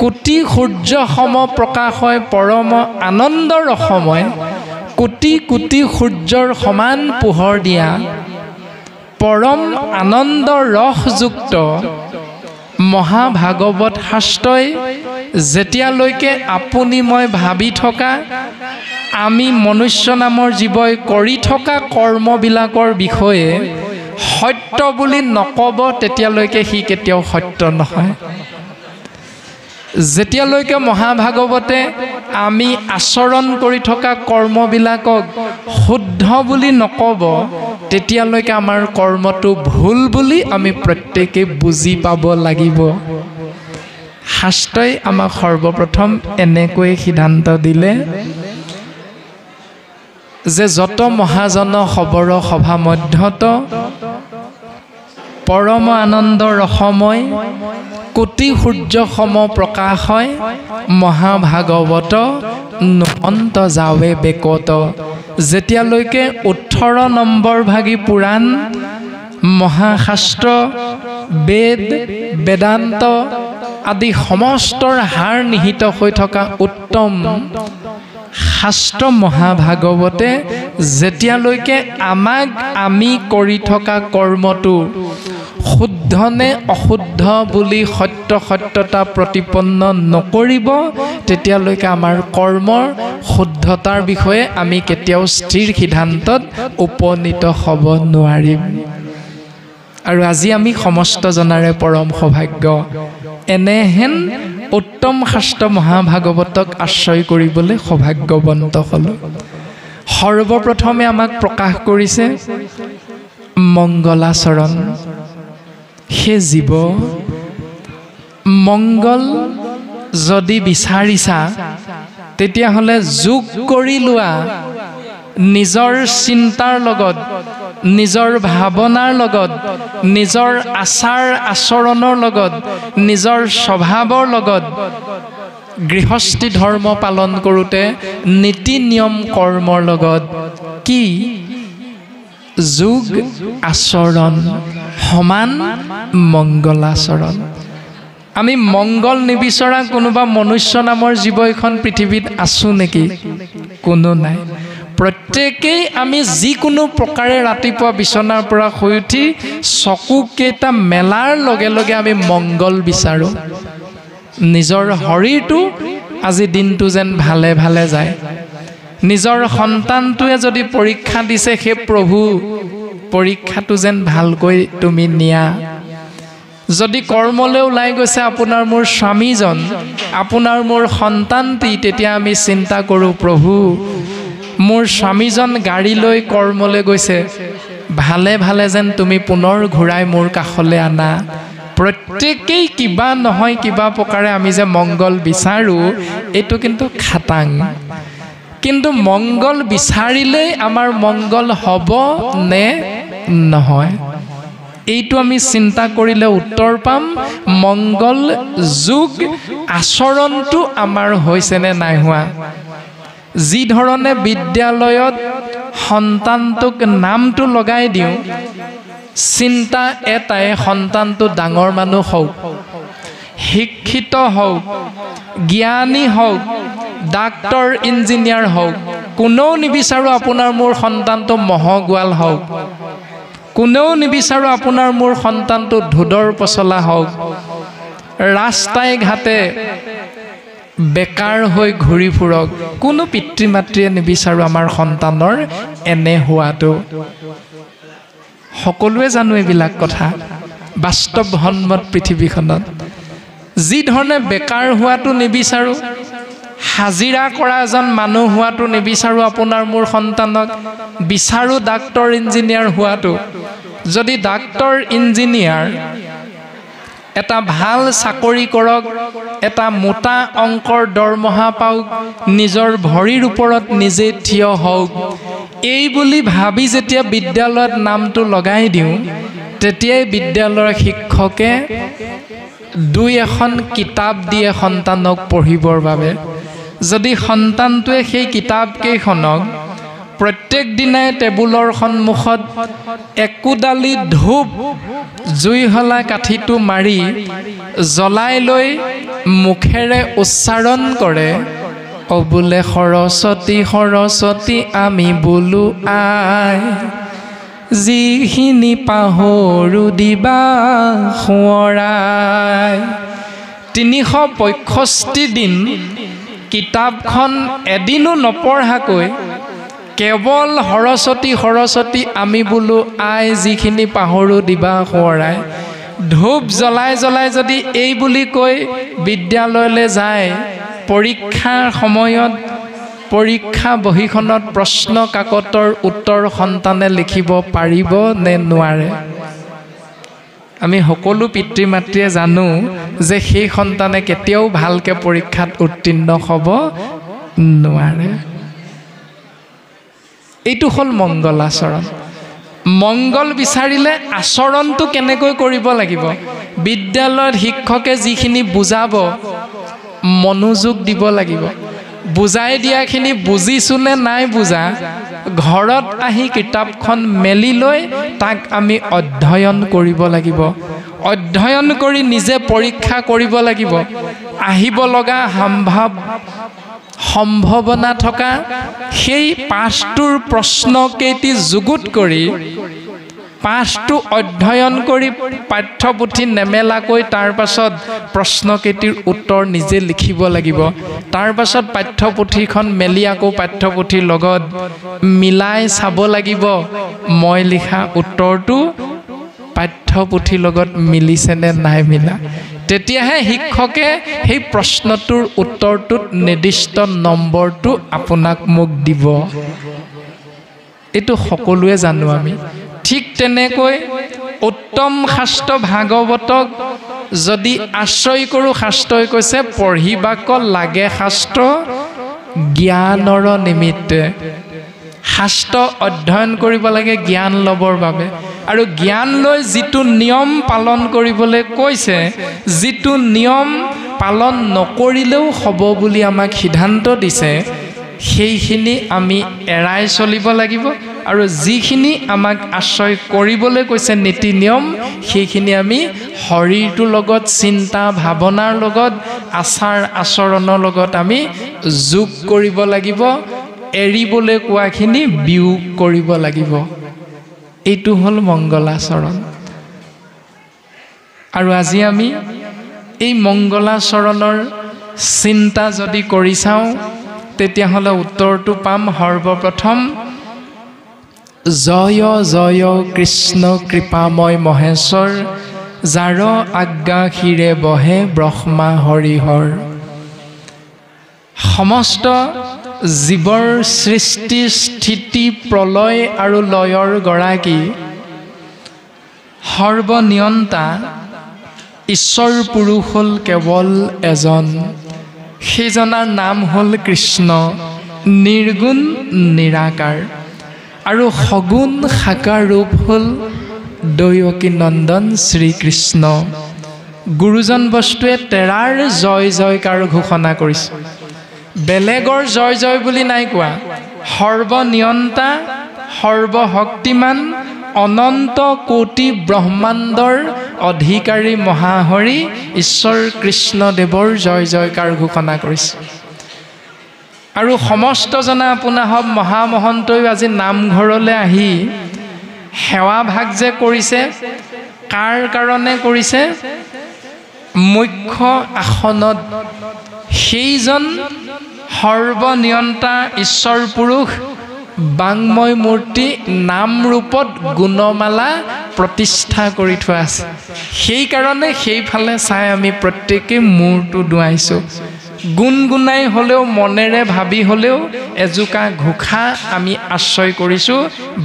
কোটি সূৰ্য সম প্ৰকাশ হয় পৰম আনন্দৰ সময়। কোটি কোটি সূৰ্যৰ সমান পোহৰ দিয়া। পৰম আনন্দ ৰসযুক্ত। মহাভাগৱত শাস্ত্ৰই যেতিয়ালৈকে আপুনি মই ভাবি থকা আমি মনুষ্য নামৰ জীৱই কৰি থকা কৰ্মবিলাকৰ বিষয়ে সত্য বুলি নক'ব তেতিয়ালৈকে সি কেতিয়াও সত্য নহয়। যেতিয়ালৈকে মহাভাগৱতে আমি আচৰণ কৰি থকা কৰ্মবিলাকক শুদ্ধ বুলি নক'ব তেতিয়ালৈকে আমাৰ কৰ্মটো ভুল বুলি আমি প্ৰত্যেকেই বুজি পাব লাগিব। শাস্ত্ৰই আমাক সৰ্বপ্ৰথম এনেকৈ সিদ্ধান্ত দিলে যে যত মহাজন খবৰ সভা মধ্যত পৰম আনন্দ ৰসময় কোটি সূৰ্য সম প্ৰকাশ হয় মহাভাগৱত নুমন্ত যাৱে বেকত। যেতিয়ালৈকে ওঠৰ নম্বৰ ভাগী পুৰাণ মহাশাস্ত্ৰ বেদ বেদান্ত আদি সমস্তৰ হাৰ নিহিত হৈ থকা উত্তম শাস্ত্ৰ মহাভাগৱতে যেতিয়ালৈকে আমাক আমি কৰি থকা কৰ্মটো শুদ্ধ নে অশুদ্ধ বুলি সত্য সত্যতা প্ৰতিপন্ন নকৰিব তেতিয়ালৈকে আমাৰ কৰ্মৰ শুদ্ধতাৰ বিষয়ে আমি কেতিয়াও স্থিৰ সিদ্ধান্তত উপনীত হ'ব নোৱাৰিম। আৰু আজি আমি সমস্ত জনাৰে পৰম সৌভাগ্য। এনেহেন উত্তম শাস্ত্ৰ মহাভাগৱতক আশ্ৰয় কৰিবলৈ সৌভাগ্যৱন্ত হ'লোঁ। সৰ্বপ্ৰথমে আমাক প্ৰকাশ কৰিছে মংগলাচৰণ। সেই জীৱ মংগল যদি বিচাৰিছা তেতিয়াহ'লে যোগ কৰি লোৱা। নিজৰ চিন্তাৰ লগত নিজৰ ভাৱনাৰ লগত নিজৰ আচাৰ আচৰণৰ লগত নিজৰ স্বভাৱৰ লগত গৃহস্থী ধৰ্ম পালন কৰোঁতে নীতি নিয়ম কৰ্মৰ লগত কি? যোগ আচৰণ সমান মংগলাচৰণ। আমি মংগল নিবিচৰা কোনোবা মনুষ্য নামৰ জীৱ এখন পৃথিৱীত আছোঁ নেকি? কোনো নাই। প্ৰত্যেকেই আমি যিকোনো প্ৰকাৰে ৰাতিপুৱা বিচনাৰ পৰা শুই উঠি চকুকেইটা মেলাৰ লগে লগে আমি মংগল বিচাৰোঁ। নিজৰ শৰীৰটো আজি দিনটো যেন ভালে ভালে যায়। নিজৰ সন্তানটোৱে যদি পৰীক্ষা দিছে সেই প্ৰভু পৰীক্ষাটো যেন ভালকৈ তুমি নিয়া। যদি কৰ্মলৈ ওলাই গৈছে আপোনাৰ মোৰ স্বামীজন আপোনাৰ মোৰ সন্তানটি তেতিয়া আমি চিন্তা কৰোঁ প্ৰভু মোৰ স্বামীজন গাড়ী লৈ কৰ্মলৈ গৈছে। ভালে ভালে যেন তুমি পুনৰ ঘূৰাই মোৰ কাষলৈ আনা। প্ৰত্যেকেই কিবা নহয় কিবা প্ৰকাৰে আমি যে মংগল বিচাৰোঁ এইটো কিন্তু খাটাং। কিন্তু মংগল বিচাৰিলেই আমাৰ মংগল হ'ব নে নহয়? এইটো আমি চিন্তা কৰিলে উত্তৰ পাম মংগল যুগ আচৰণটো আমাৰ হৈছেনে নাই হোৱা? যিধৰণে বিদ্যালয়ত সন্তানটোক নামটো লগাই দিওঁ চিন্তা এটাই সন্তানটো ডাঙৰ মানুহ হওক শিক্ষিত হওক জ্ঞানী হওক ডাক্তৰ ইঞ্জিনিয়াৰ হওক কোনেও নিবিচাৰোঁ আপোনাৰ মোৰ সন্তানটো মহগোৱাল হওক কোনেও নিবিচাৰোঁ আপোনাৰ মোৰ সন্তানটো ধোদৰ পচলা হওক ৰাস্তাই ঘাটে বেকাৰ হৈ ঘূৰি ফুৰক কোনো পিতৃ মাতৃয়ে নিবিচাৰোঁ আমাৰ সন্তানৰ এনে হোৱাটো। সকলোৱে জানো এইবিলাক কথা বাস্তৱসন্মত পৃথিৱীখনত। যিধৰণে বেকাৰ হোৱাটো নিবিচাৰোঁ হাজিৰা কৰা এজন মানুহ হোৱাটো নিবিচাৰোঁ আপোনাৰ মোৰ সন্তানক বিচাৰোঁ ডাক্তৰ ইঞ্জিনিয়াৰ হোৱাটো। যদি ডাক্তৰ ইঞ্জিনিয়াৰ এটা ভাল চাকৰি কৰক এটা মোটা অংকৰ দৰমহা পাওক নিজৰ ভৰিৰ ওপৰত নিজে থিয় হওক। এই বুলি ভাবি যেতিয়া বিদ্যালয়ত নামটো লগাই দিওঁ তেতিয়াই বিদ্যালয়ৰ শিক্ষকে দুই এখন কিতাপ দিয়ে সন্তানক পঢ়িবৰ বাবে। যদি সন্তানটোৱে সেই কিতাপকেইখনক প্ৰত্যেক দিনাই টেবুলৰ সন্মুখত একোডালি ধূপ জুই হলা কাঠিটো মাৰি জ্বলাই লৈ মুখেৰে উচ্চাৰণ কৰে অ বোলে সৰস্বতী সৰস্বতী আমি বোলো আই যিখিনি পাহৰো দিবা সোঁৱৰাই। তিনিশ পঁয়ষষ্ঠি দিন কিতাপখন এদিনো নপঢ়াকৈ কেৱল সৰস্বতী সৰস্বতী আমি বোলো আই যিখিনি পাহৰো দিবা সোঁৱৰাই। ধূপ জ্বলাই জ্বলাই যদি এই বুলি কৈ বিদ্যালয়লৈ যায় পৰীক্ষাৰ সময়ত পৰীক্ষা বহীখনত প্ৰশ্ন কাকতৰ উত্তৰ সন্তানে লিখিব পাৰিব নে নোৱাৰে? আমি সকলো পিতৃ মাতৃয়ে জানো যে সেই সন্তানে কেতিয়াও ভালকৈ পৰীক্ষাত উত্তীৰ্ণ হ'ব নোৱাৰে। এইটো হ'ল মংগলাচৰণ মংগল বিচাৰিলে আচৰণটো কেনেকৈ কৰিব লাগিব? বিদ্যালয়ত শিক্ষকে যিখিনি বুজাব মনোযোগ দিব লাগিব। বুজাই দিয়াখিনি বুজিছোঁ নে নাই বুজা ঘৰত আহি কিতাপখন মেলি লৈ তাক আমি অধ্যয়ন কৰিব লাগিব। অধ্যয়ন কৰি নিজে পৰীক্ষা কৰিব লাগিব। আহিব লগা সম্ভৱ সম্ভাৱনা থকা সেই পাঠটোৰ প্ৰশ্নকেইটি যুগুত কৰি পাঠটো অধ্যয়ন কৰি পাঠ্যপুথি নেমেলাকৈ তাৰ পাছত প্ৰশ্নকেইটিৰ উত্তৰ নিজে লিখিব লাগিব। তাৰ পাছত পাঠ্যপুথিখন মেলি আকৌ পাঠ্যপুথিৰ লগত মিলাই চাব লাগিব। মই লিখা উত্তৰটো পাঠ্যপুথিৰ লগত মিলিছেনে নাই মিলা? তেতিয়াহে শিক্ষকে সেই প্ৰশ্নটোৰ উত্তৰটোত নিৰ্দিষ্ট নম্বৰটো আপোনাক মোক দিব। এইটো সকলোৱে জানো আমি। ঠিক তেনেকৈ উত্তম শাস্ত্ৰ ভাগৱতক যদি আশ্ৰয় কৰোঁ শাস্ত্ৰই কৈছে পঢ়িবাক লাগে শাস্ত্ৰ জ্ঞানৰ নিমিত্তে। শাস্ত্ৰ অধ্যয়ন কৰিব লাগে জ্ঞান ল'বৰ বাবে। আৰু জ্ঞান লৈ যিটো নিয়ম পালন কৰিবলৈ কৈছে যিটো নিয়ম পালন নকৰিলেও হ'ব বুলি আমাক সিদ্ধান্ত দিছে সেইখিনি আমি এৰাই চলিব লাগিব আৰু যিখিনি আমাক আশ্ৰয় কৰিবলৈ কৈছে নীতি নিয়ম সেইখিনি আমি শৰীৰটোৰ লগত চিন্তা ভাৱনাৰ লগত আচাৰ আচৰণৰ লগত আমি যোগ কৰিব লাগিব এৰিবলৈ কোৱাখিনি বিয়োগ কৰিব লাগিব। এইটো হ'ল মংগলাচৰণ। আৰু আজি আমি এই মংগলাচৰণৰ চিন্তা যদি কৰি চাওঁ তেতিয়াহ'লে উত্তৰটো পাম সৰ্বপ্ৰথম জয় জয় কৃষ্ণ কৃপাময় মহেশ্বৰ যাৰ আজ্ঞা শিৰে বহে ব্ৰহ্মা হৰিহৰ। সমস্ত জীৱৰ সৃষ্টি স্থিতি প্ৰলয় আৰু লয়ৰ গৰাকী সৰ্বনিয়ন্তা ঈশ্বৰ পুৰুষ হ'ল কেৱল এজন। সেইজনাৰ নাম হ'ল কৃষ্ণ নিৰ্গুণ নিৰাকাৰ আৰু সগুণ সাকাৰ ৰূপ হ'ল দৈৱকী নন্দন শ্ৰীকৃষ্ণ। গুৰুজন বস্তুৱে তেৰাৰ জয় জয়কাৰ ঘোষণা কৰিছে। বেলেগৰ জয় জয় বুলি নাই কোৱা। সৰ্বনিয়ন্তা সৰ্বশক্তিমান অনন্ত কোটি ব্ৰহ্মাণ্ডৰ অধিকাৰী মহাহৰি ঈশ্বৰ কৃষ্ণদেৱৰ জয় জয়কাৰ ঘোষণা কৰিছে। আৰু সমস্ত জনা আপোনাৰ হওক মহামহন্তয়ো আজি নামঘৰলৈ আহি সেৱা ভাগ যে কৰিছে কাৰ কাৰণে কৰিছে মুখ্য আসনত সেইজন সৰ্বনিয়ন্তা ঈশ্বৰ পুৰুষ বাংময় মূৰ্তি নাম ৰূপত গুণমালা প্ৰতিষ্ঠা কৰি থোৱা আছে। সেইকাৰণে সেইফালে চাই আমি প্ৰত্যেকেই মূৰটো দুৱাইছোঁ। গুণগুণাই হ'লেও মনেৰে ভাবি হ'লেও এজোকা ঘোষা আমি আশ্ৰয় কৰিছোঁ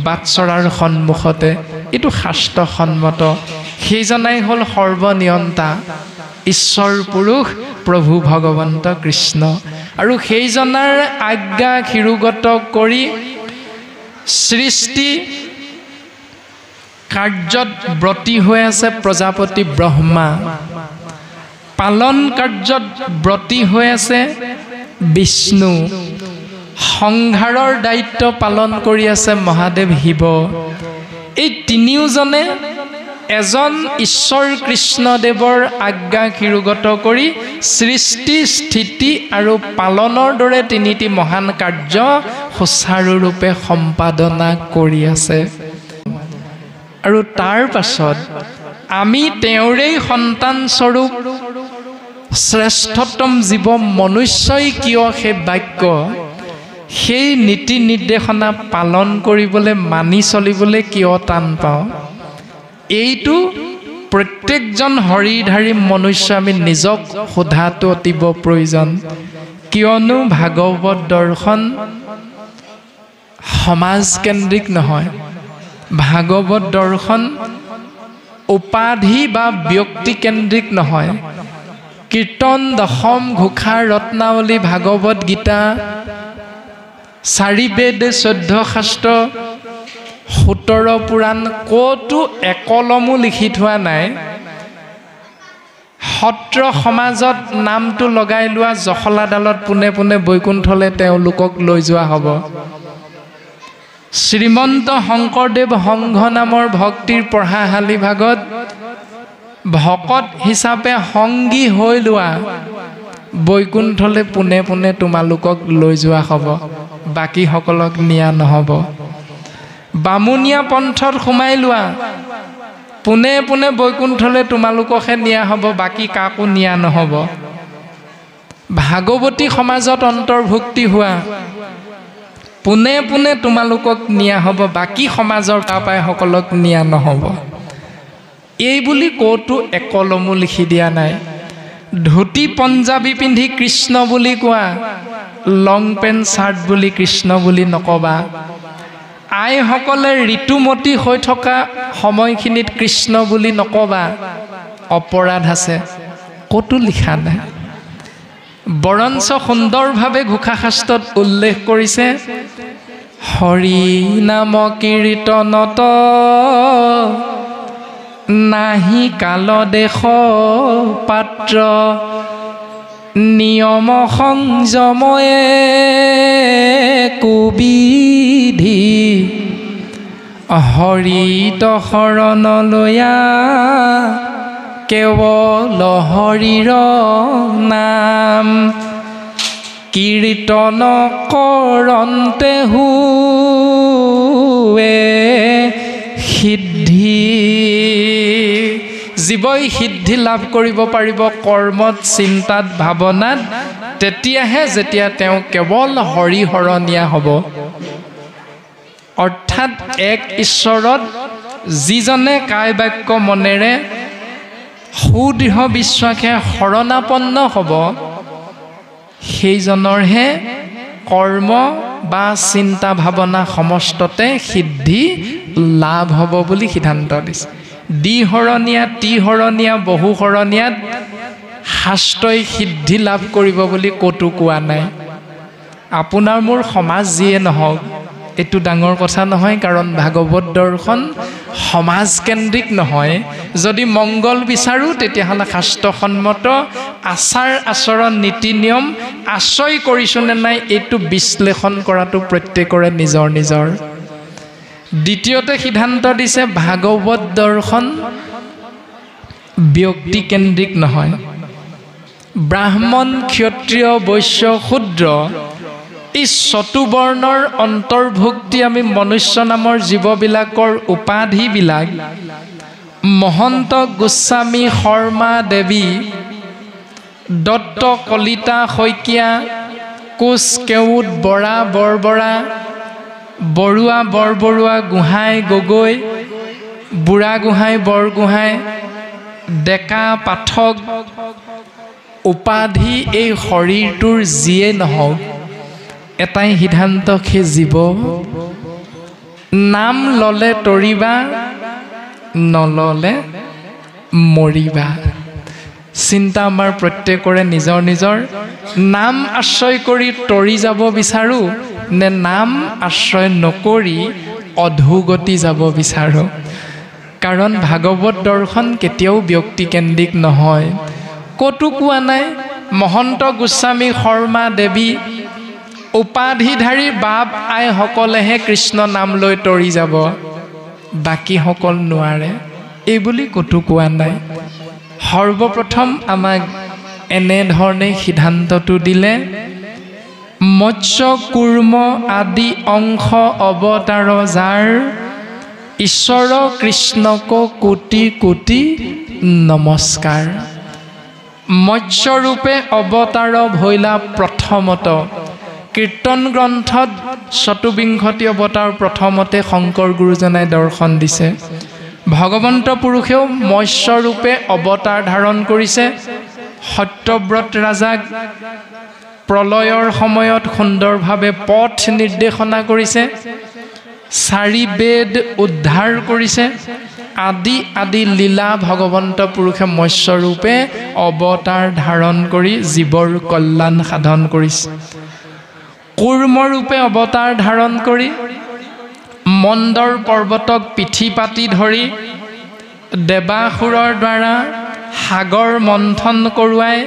বাটচৰাৰ সন্মুখতে। এইটো শাস্ত্ৰসন্মত সেইজনাই হ'ল সৰ্বনিয়ন্তা ঈশ্বৰ পুৰুষ প্ৰভু ভগৱন্ত কৃষ্ণ। আৰু সেইজনাৰ আজ্ঞা শিৰোগত কৰি সৃষ্টি কাৰ্যত ব্ৰতী হৈ আছে প্ৰজাপতি ব্ৰহ্মা। পালন কাৰ্যত ব্ৰতী হৈ আছে বিষ্ণু। সংহাৰৰ দায়িত্ব পালন কৰি আছে মহাদেৱ শিৱ। এই তিনিওজনে এজন ঈশ্বৰ কৃষ্ণদেৱৰ আজ্ঞা শিৰোগত কৰি সৃষ্টি স্থিতি আৰু পালনৰ দৰে তিনিটি মহান কাৰ্য সুচাৰুৰূপে সম্পাদনা কৰি আছে। আৰু তাৰ পাছত আমি তেওঁৰেই সন্তানস্বৰূপ শ্ৰেষ্ঠতম জীৱ মনুষ্যই কিয় সেই বাক্য সেই নীতি নিৰ্দেশনা পালন কৰিবলৈ মানি চলিবলৈ কিয় টান পাওঁ? এইটো প্ৰত্যেকজন হৰিধাৰী মনুষ্য আমি নিজক সোধাটো অতিব প্ৰয়োজন। কিয়নো ভাগৱত দৰ্শন সমাজকেন্দ্ৰিক নহয়। ভাগৱত দৰ্শন উপাধি বা ব্যক্তিকেন্দ্ৰিক নহয়। কীৰ্তন দশম ঘোষা ৰত্নাৱলী ভাগৱত গীতা চাৰি বেদ চৈধ্য শাস্ত্ৰ সোতৰ পুৰাণ ক'তো একলমো লিখি থোৱা নাই। সত্ৰ সমাজত নামটো লগাই লোৱা জখলাডালত পোনে পোনে বৈকুণ্ঠলৈ তেওঁলোকক লৈ যোৱা হ'ব। শ্ৰীমন্ত শংকৰদেৱ সংঘ নামৰ ভক্তিৰ পঢ়াশালী ভাগত ভকত হিচাপে সংগী হৈ লোৱা বৈকুণ্ঠলৈ পোনে পোনে তোমালোকক লৈ যোৱা হ'ব। বাকীসকলক নিয়া নহ'ব। বামুণীয়া পন্থত সোমাই লোৱা। পোনে পোনে বৈকুণ্ঠলৈ তোমালোককহে নিয়া হ'ব বাকী কাকো নিয়া নহ'ব। ভাগৱতী সমাজত অন্তৰ্ভুক্তি হোৱা। পোনে পোনে তোমালোকক নিয়া হ'ব বাকী সমাজৰ তাৰপাইসকলক নিয়া নহ'ব। এই বুলি ক'তো একলমো লিখি দিয়া নাই। ধুতি পঞ্জাবী পিন্ধি কৃষ্ণ বুলি কোৱা লং পেণ্ট চাৰ্ট বুলি কৃষ্ণ বুলি নকবা। আইসকলে ঋতুমতী হৈ থকা সময়খিনিত কৃষ্ণ বুলি নকবা। অপৰাধ আছে। ক'তো লিখা নাই। বৰঞ্চ সুন্দৰভাৱে ঘোষাশাস্ত্ৰত উল্লেখ কৰিছে হৰি নাম কীৰ্তনত নাহি কাল দেশ পাত্ৰ নিয়ম সংযময়ে কুবিধি হৰিত শৰণ লয়া কেৱল হৰিৰ নাম। কীৰ্তন কৰন্তে হুৱে সিদ্ধি। জীৱই সিদ্ধি লাভ কৰিব পাৰিব কৰ্মত চিন্তাত ভাৱনাত তেতিয়াহে যেতিয়া তেওঁ কেৱল হৰিহৰণীয়া হ'ব। অৰ্থাৎ এক ঈশ্বৰত যিজনে কায় বাক্য মনেৰে সুদৃঢ় বিশ্বাসে শৰণাপন্ন হ'ব সেইজনৰহে কৰ্ম বা চিন্তা ভাৱনা সমস্ততে সিদ্ধি লাভ হ'ব বুলি সিদ্ধান্ত দিছে। দ্বিশৰণীয়া ত্ৰিশৰণীয়া বহুশৰণীয়াত শাস্ত্ৰই সিদ্ধি লাভ কৰিব বুলি ক'তো কোৱা নাই। আপোনাৰ মোৰ সমাজ যিয়ে নহওক এইটো ডাঙৰ কথা নহয় কাৰণ ভাগৱত দৰ্শন সমাজকেন্দ্ৰিক নহয়। যদি মংগল বিচাৰোঁ তেতিয়াহ'লে শাস্ত্ৰসন্মত আচাৰ আচৰণ নীতি নিয়ম আশ্ৰয় কৰিছোঁ নে নাই এইটো বিশ্লেষণ কৰাটো প্ৰত্যেকৰে নিজৰ নিজৰ। দ্বিতীয়তে সিদ্ধান্ত দিছে ভাগৱত দৰ্শন ব্যক্তিকেন্দ্ৰিক নহয়। ব্ৰাহ্মণ ক্ষত্ৰিয় বৈশ্য শূদ্ৰ এই চতুবৰ্ণৰ অন্তৰ্ভুক্তি আমি মনুষ্য নামৰ জীৱবিলাকৰ উপাধিবিলাক মহন্ত গোস্বামী শৰ্মা দেৱী দত্ত কলিতা শইকীয়া কোচ কেওট বৰা বৰবৰা বৰুৱা বৰবৰুৱা গোহাঁই গগৈ বুঢ়া গোহাঁই বৰগোহাঁই ডেকা পাঠক উপাধি এই শৰীৰটোৰ যিয়ে নহওক এটাই সিদ্ধান্ত সেই জীৱ। নাম ল'লে তৰিবা নল'লে মৰিবা। চিন্তা আমাৰ প্ৰত্যেকৰে নিজৰ নিজৰ। নাম আশ্ৰয় কৰি তৰি যাব বিচাৰোঁ নে নাম আশ্ৰয় নকৰি অধোগতি যাব বিচাৰোঁ? কাৰণ ভাগৱত দৰ্শন কেতিয়াও ব্যক্তিকেন্দ্ৰিক নহয়। ক'তো কোৱা নাই মহন্ত গোস্বামী শৰ্মা দেৱী উপাধিধাৰী বাপ আইসকলেহে কৃষ্ণ নাম লৈ তৰি যাব। বাকীসকল নোৱাৰে। এই বুলি ক'তো কোৱা নাই। সৰ্বপ্ৰথম আমাক এনেধৰণে সিদ্ধান্তটো দিলে মৎস্য কুৰ্ম আদি অংশ অৱতাৰ যাৰ ঈশ্বৰ কৃষ্ণক কোটি কোটি নমস্কাৰ। মৎস্যৰূপে অৱতাৰ ভৈলা প্ৰথমত। কীৰ্তন গ্ৰন্থত চতুবিংশতি অৱতাৰ প্ৰথমতে শংকৰ গুৰুজনাই দৰ্শন দিছে। ভগৱন্ত পুৰুষেও মৎস্যৰূপে অৱতাৰ ধাৰণ কৰিছে। সত্যব্ৰত ৰাজাক প্ৰলয়ৰ সময়ত সুন্দৰভাৱে পথ নিৰ্দেশনা কৰিছে। চাৰি বেদ উদ্ধাৰ কৰিছে। আদি আদি লীলা ভগৱন্ত পুৰুষে মৎস্যৰূপে অৱতাৰ ধাৰণ কৰি জীৱৰ কল্যাণ সাধন কৰিছে। কুৰ্মৰূপে অৱতাৰ ধাৰণ কৰি মন্দৰ পৰ্বতক পিঠি পাতি ধৰি দেৱাসুৰৰ দ্বাৰা সাগৰ মন্থন কৰোৱাই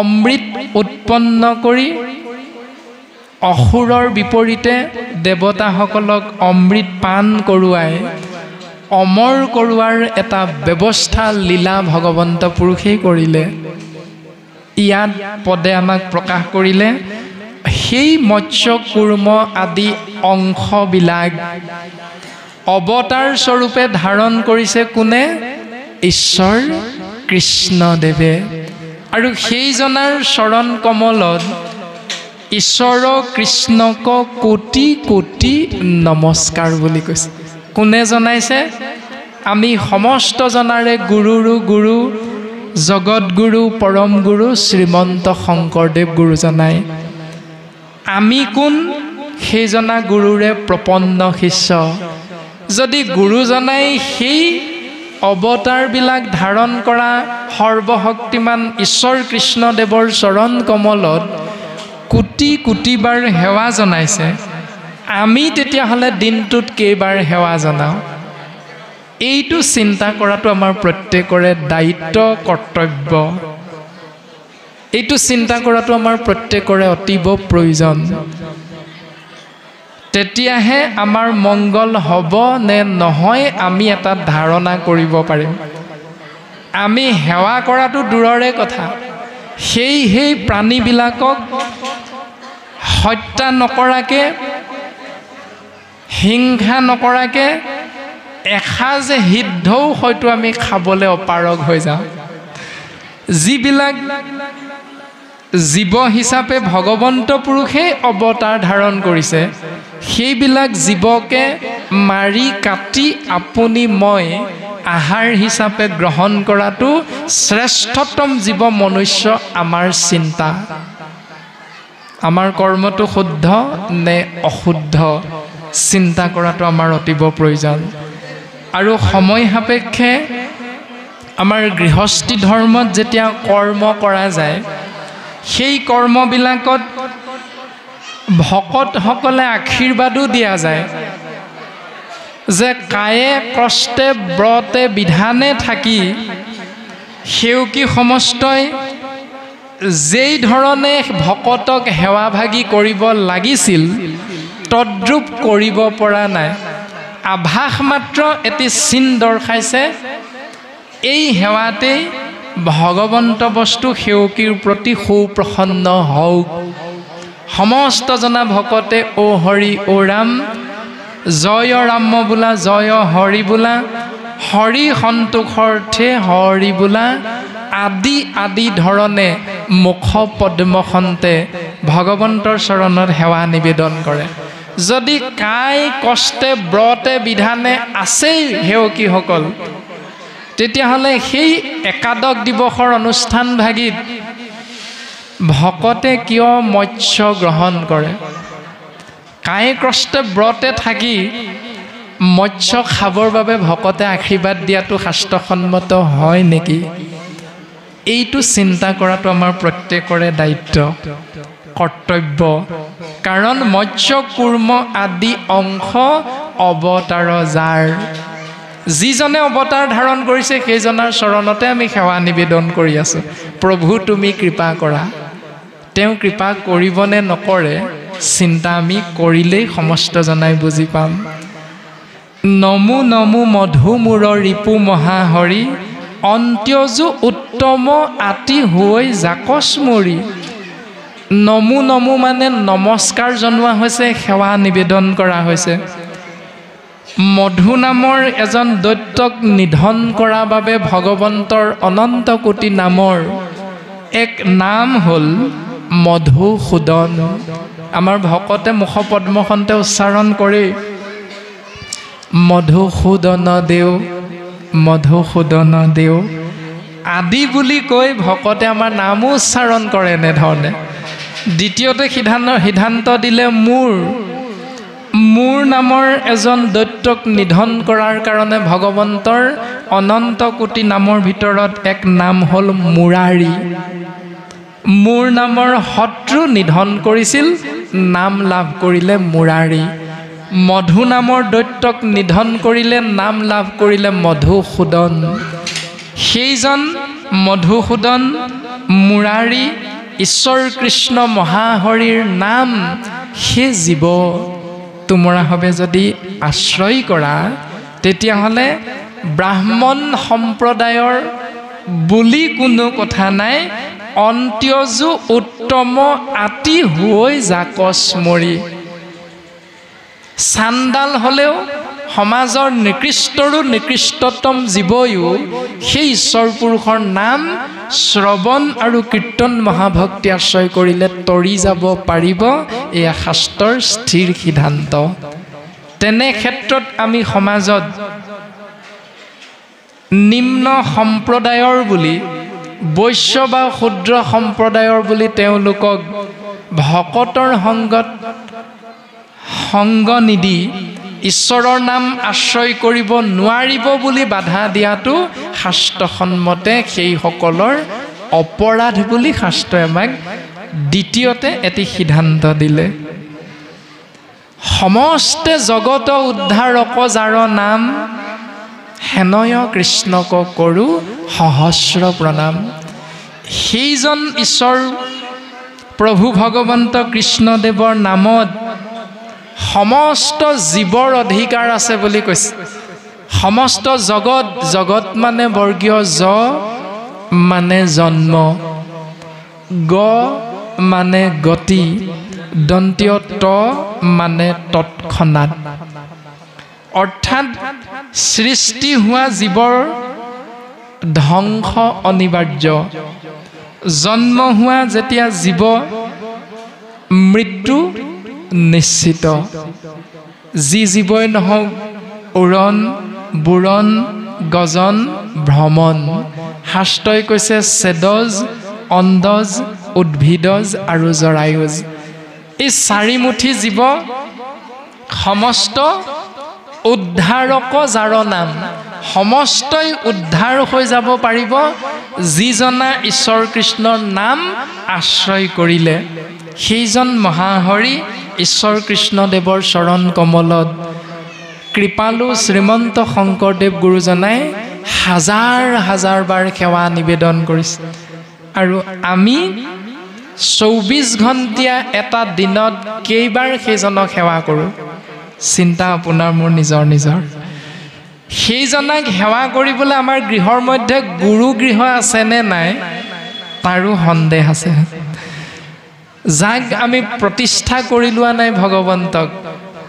অমৃত উৎপন্ন কৰি অসুৰৰ বিপৰীতে দেৱতাসকলক অমৃত পাণ কৰোৱাই অমৰ কৰোৱাৰ এটা ব্যৱস্থা লীলা ভগৱন্ত পুৰুষেই কৰিলে। ইয়াত পদে আমাক প্ৰকাশ কৰিলে সেই মৎস্য কুৰ্ম আদি অংশবিলাক অৱতাৰ স্বৰূপে ধাৰণ কৰিছে কোনে? ঈশ্বৰ কৃষ্ণদেৱে। আৰু সেইজনাৰ চৰণ কমলত ঈশ্বৰ কৃষ্ণক কোটি কোটি নমস্কাৰ বুলি কৈছে। কোনে জনাইছে? আমি সমস্ত জনাৰে গুৰুৰো গুৰু জগতগুৰু পৰম গুৰু শ্ৰীমন্ত শংকৰদেৱ গুৰুজনাই আমি কোন সেইজনা গুৰুৰে প্ৰপন্ন শিষ্য। যদি গুৰুজনাই সেই অৱতাৰবিলাক ধাৰণ কৰা সৰ্বশক্তিমান ঈশ্বৰ কৃষ্ণদেৱৰ চৰণ কমলত কোটি কোটিবাৰ সেৱা জনাইছে আমি তেতিয়াহ'লে দিনটোত কেইবাৰ সেৱা জনাওঁ? এইটো চিন্তা কৰাটো আমাৰ প্ৰত্যেকৰে দায়িত্ব কৰ্তব্য। এইটো চিন্তা কৰাটো আমাৰ প্ৰত্যেকৰে অতীৱ প্ৰয়োজন। তেতিয়াহে আমাৰ মংগল হ'ব নে নহয় আমি এটা ধাৰণা কৰিব পাৰিম। আমি সেৱা কৰাটো দূৰৰে কথা। সেই সেই প্ৰাণীবিলাকক হত্যা নকৰাকৈ হিংসা নকৰাকৈ এসাঁজ সিদ্ধও হয়তো আমি খাবলৈ অপাৰগ হৈ যাওঁ। যিবিলাক জীৱ হিচাপে ভগৱন্ত পুৰুষেই অৱতাৰ ধাৰণ কৰিছে। সেইবিলাক জীৱকে মাৰি কাটি আপুনি মই আহাৰ হিচাপে গ্ৰহণ কৰাটো শ্ৰেষ্ঠতম জীৱ মনুষ্য আমাৰ চিন্তা। আমাৰ কৰ্মটো শুদ্ধ নে অশুদ্ধ? চিন্তা কৰাটো আমাৰ অতীৱ প্ৰয়োজন। আৰু সময় সাপেক্ষে আমাৰ গৃহস্থী ধৰ্মত যেতিয়া কৰ্ম কৰা যায় সেই কৰ্মবিলাকত ভকতসকলে আশীৰ্বাদো দিয়া যায়। যে কায়ে কষ্টে ব্ৰতে বিধানে থাকি সেউকী সমস্তই যেই ধৰণে ভকতক সেৱাভাগী কৰিব লাগিছিল তদ্ৰূপ কৰিব পৰা নাই। আভাস মাত্ৰ এটি চিন দৰ্শাইছে। এই সেৱাতেই ভগৱন্ত বস্তু সেৱকীৰ প্ৰতি সুপ্ৰসন্ন হওক। সমস্ত জনা ভকতে অ' হৰি অ' ৰাম। জয় ৰাম বোলা জয় হৰি বোলা। হৰি সন্তোষৰ্থে হৰি বোলা। আদি আদি ধৰণে মুখ পদ্মখন্তে ভগৱন্তৰ চৰণত সেৱা নিবেদন কৰে। যদি কাই কষ্টে ব্ৰতে বিধানে আছেই সেৱকীসকল তেতিয়াহ'লে সেই একাদশ দিৱসৰ অনুষ্ঠান ভাগিত ভকতে কিয় মৎস্য গ্ৰহণ কৰে? কাই কষ্টে ব্ৰতে থাকি মৎস্য খাবৰ বাবে ভকতে আশীৰ্বাদ দিয়াটো শাস্ত্ৰসন্মত হয় নেকি? এইটো চিন্তা কৰাটো আমাৰ প্ৰত্যেকৰে দায়িত্ব কৰ্তব্য। কাৰণ মৎস্য কুৰ্ম আদি অংশ অৱতাৰ যাৰ যিজনে অৱতাৰ ধাৰণ কৰিছে সেইজনাৰ চৰণতে আমি সেৱা নিবেদন কৰি আছোঁ। প্ৰভু তুমি কৃপা কৰা। তেওঁ কৃপা কৰিবনে নকৰে চিন্তা আমি কৰিলেই সমস্ত জনাই বুজি পাম। নমো নমো মধু মূৰ ৰিপু মহাহৰি অন্ত্যজু উত্তম আতি হৈ জাকচ মৰি। নমো নমো মানে নমস্কাৰ জনোৱা হৈছে সেৱা নিবেদন কৰা হৈছে। মধু নামৰ এজন দৈত্যক নিধন কৰাৰ বাবে ভগৱন্তৰ অনন্ত কোটি নামৰ এক নাম হ'ল মধুসূদন আমাৰ ভকতে মুখপদ্মখনতে উচ্চাৰণ কৰি মধুসূদন দেও মধুসূদন দেও আদি বুলি কৈ ভকতে আমাৰ নামো উচ্চাৰণ কৰে এনেধৰণে। দ্বিতীয়তে সিদ্ধান্ত সিদ্ধান্ত দিলে মোৰ মোৰ নামৰ এজন দৈত্যক নিধন কৰাৰ কাৰণে ভগৱন্তৰ অনন্ত কোটি নামৰ ভিতৰত এক নাম হ'ল মুৰাৰী। মোৰ নামৰ শত্ৰু নিধন কৰিছিল নাম লাভ কৰিলে মুৰাৰী। মধু নামৰ দৈত্যক নিধন কৰিলে নাম লাভ কৰিলে মধুসূদন। সেইজন মধুসূদন মুৰাৰী ঈশ্বৰ কৃষ্ণ মহাহৰিৰ নাম সেই জীৱ। তোমৰাভাৱে যদি আশ্ৰয় কৰা তেতিয়াহ'লে ব্ৰাহ্মণ সম্প্ৰদায়ৰ বুলি কোনো কথা নাই অন্ত্যজু উত্তম আতি হৈ জাকচ মৰি চান্দাল হ'লেও সমাজৰ নিকৃষ্টৰো নিকৃষ্টতম জীৱয়ো সেই ঈশ্বৰ পুৰুষৰ নাম শ্ৰৱণ আৰু কীৰ্তন মহাভক্তি আশ্ৰয় কৰিলে তৰি যাব পাৰিব এয়া শাস্ত্ৰৰ স্থিৰ সিদ্ধান্ত। তেনে ক্ষেত্ৰত আমি সমাজত নিম্ন সম্প্ৰদায়ৰ বুলি বৈশ্য বা ক্ষুদ্ৰ সম্প্ৰদায়ৰ বুলি তেওঁলোকক ভকতৰ সংগত সংগ নিদি ঈশ্বৰৰ নাম আশ্ৰয় কৰিব নোৱাৰিব বুলি বাধা দিয়াটো শাস্ত্ৰসন্মতে সেইসকলৰ অপৰাধ বুলি শাস্ত্ৰই আমাক দ্বিতীয়তে এটি সিদ্ধান্ত দিলে। সমস্তে জগত উদ্ধাৰক যাৰ নাম সেনয় কৃষ্ণক কৰোঁ সহস্ৰ প্ৰণাম। সেইজন ঈশ্বৰ প্ৰভু ভগৱন্ত কৃষ্ণদেৱৰ নামত সমস্ত জীৱৰ অধিকাৰ আছে বুলি কৈছে। সমস্ত জগত জগত মানে বৰ্গীয় জ মানে জন্ম। গ মানে গতি। দন্তীয় ত মানে তৎক্ষণাত অৰ্থাৎ সৃষ্টি হোৱা জীৱৰ ধ্বংস অনিবাৰ্য। জন্ম হোৱা যেতিয়া জীৱ মৃত্যু নিশ্চিত। যি জীৱই নহওক উৰণ বুৰণ গজন ভ্ৰমণ। শাস্ত্ৰই কৈছে চেদজ অন্দজ উদ্ভিদজ আৰু জৰায়ুজ। এই চাৰিমুঠি জীৱ সমস্ত উদ্ধাৰক যাৰ নাম সমস্তই উদ্ধাৰ হৈ যাব পাৰিব যিজনা ঈশ্বৰ কৃষ্ণৰ নাম আশ্ৰয় কৰিলে। সেইজন মহাহৰি ঈশ্বৰ কৃষ্ণদেৱৰ চৰণ কমলত কৃপালু শ্ৰীমন্ত শংকৰদেৱ গুৰুজনাই হাজাৰ হাজাৰ বাৰ সেৱা নিবেদন কৰিছে। আৰু আমি চৌবিছ ঘণ্টীয়া এটা দিনত কেইবাৰ সেইজনক সেৱা কৰোঁ। চিন্তা আপোনাৰ মোৰ নিজৰ নিজৰ। সেইজনাক সেৱা কৰিবলৈ আমাৰ গৃহৰ মধ্যে গুৰু গৃহ আছেনে নাই? তাৰো সন্দেহ আছে। যাক আমি প্ৰতিষ্ঠা কৰি লোৱা নাই ভগৱন্তক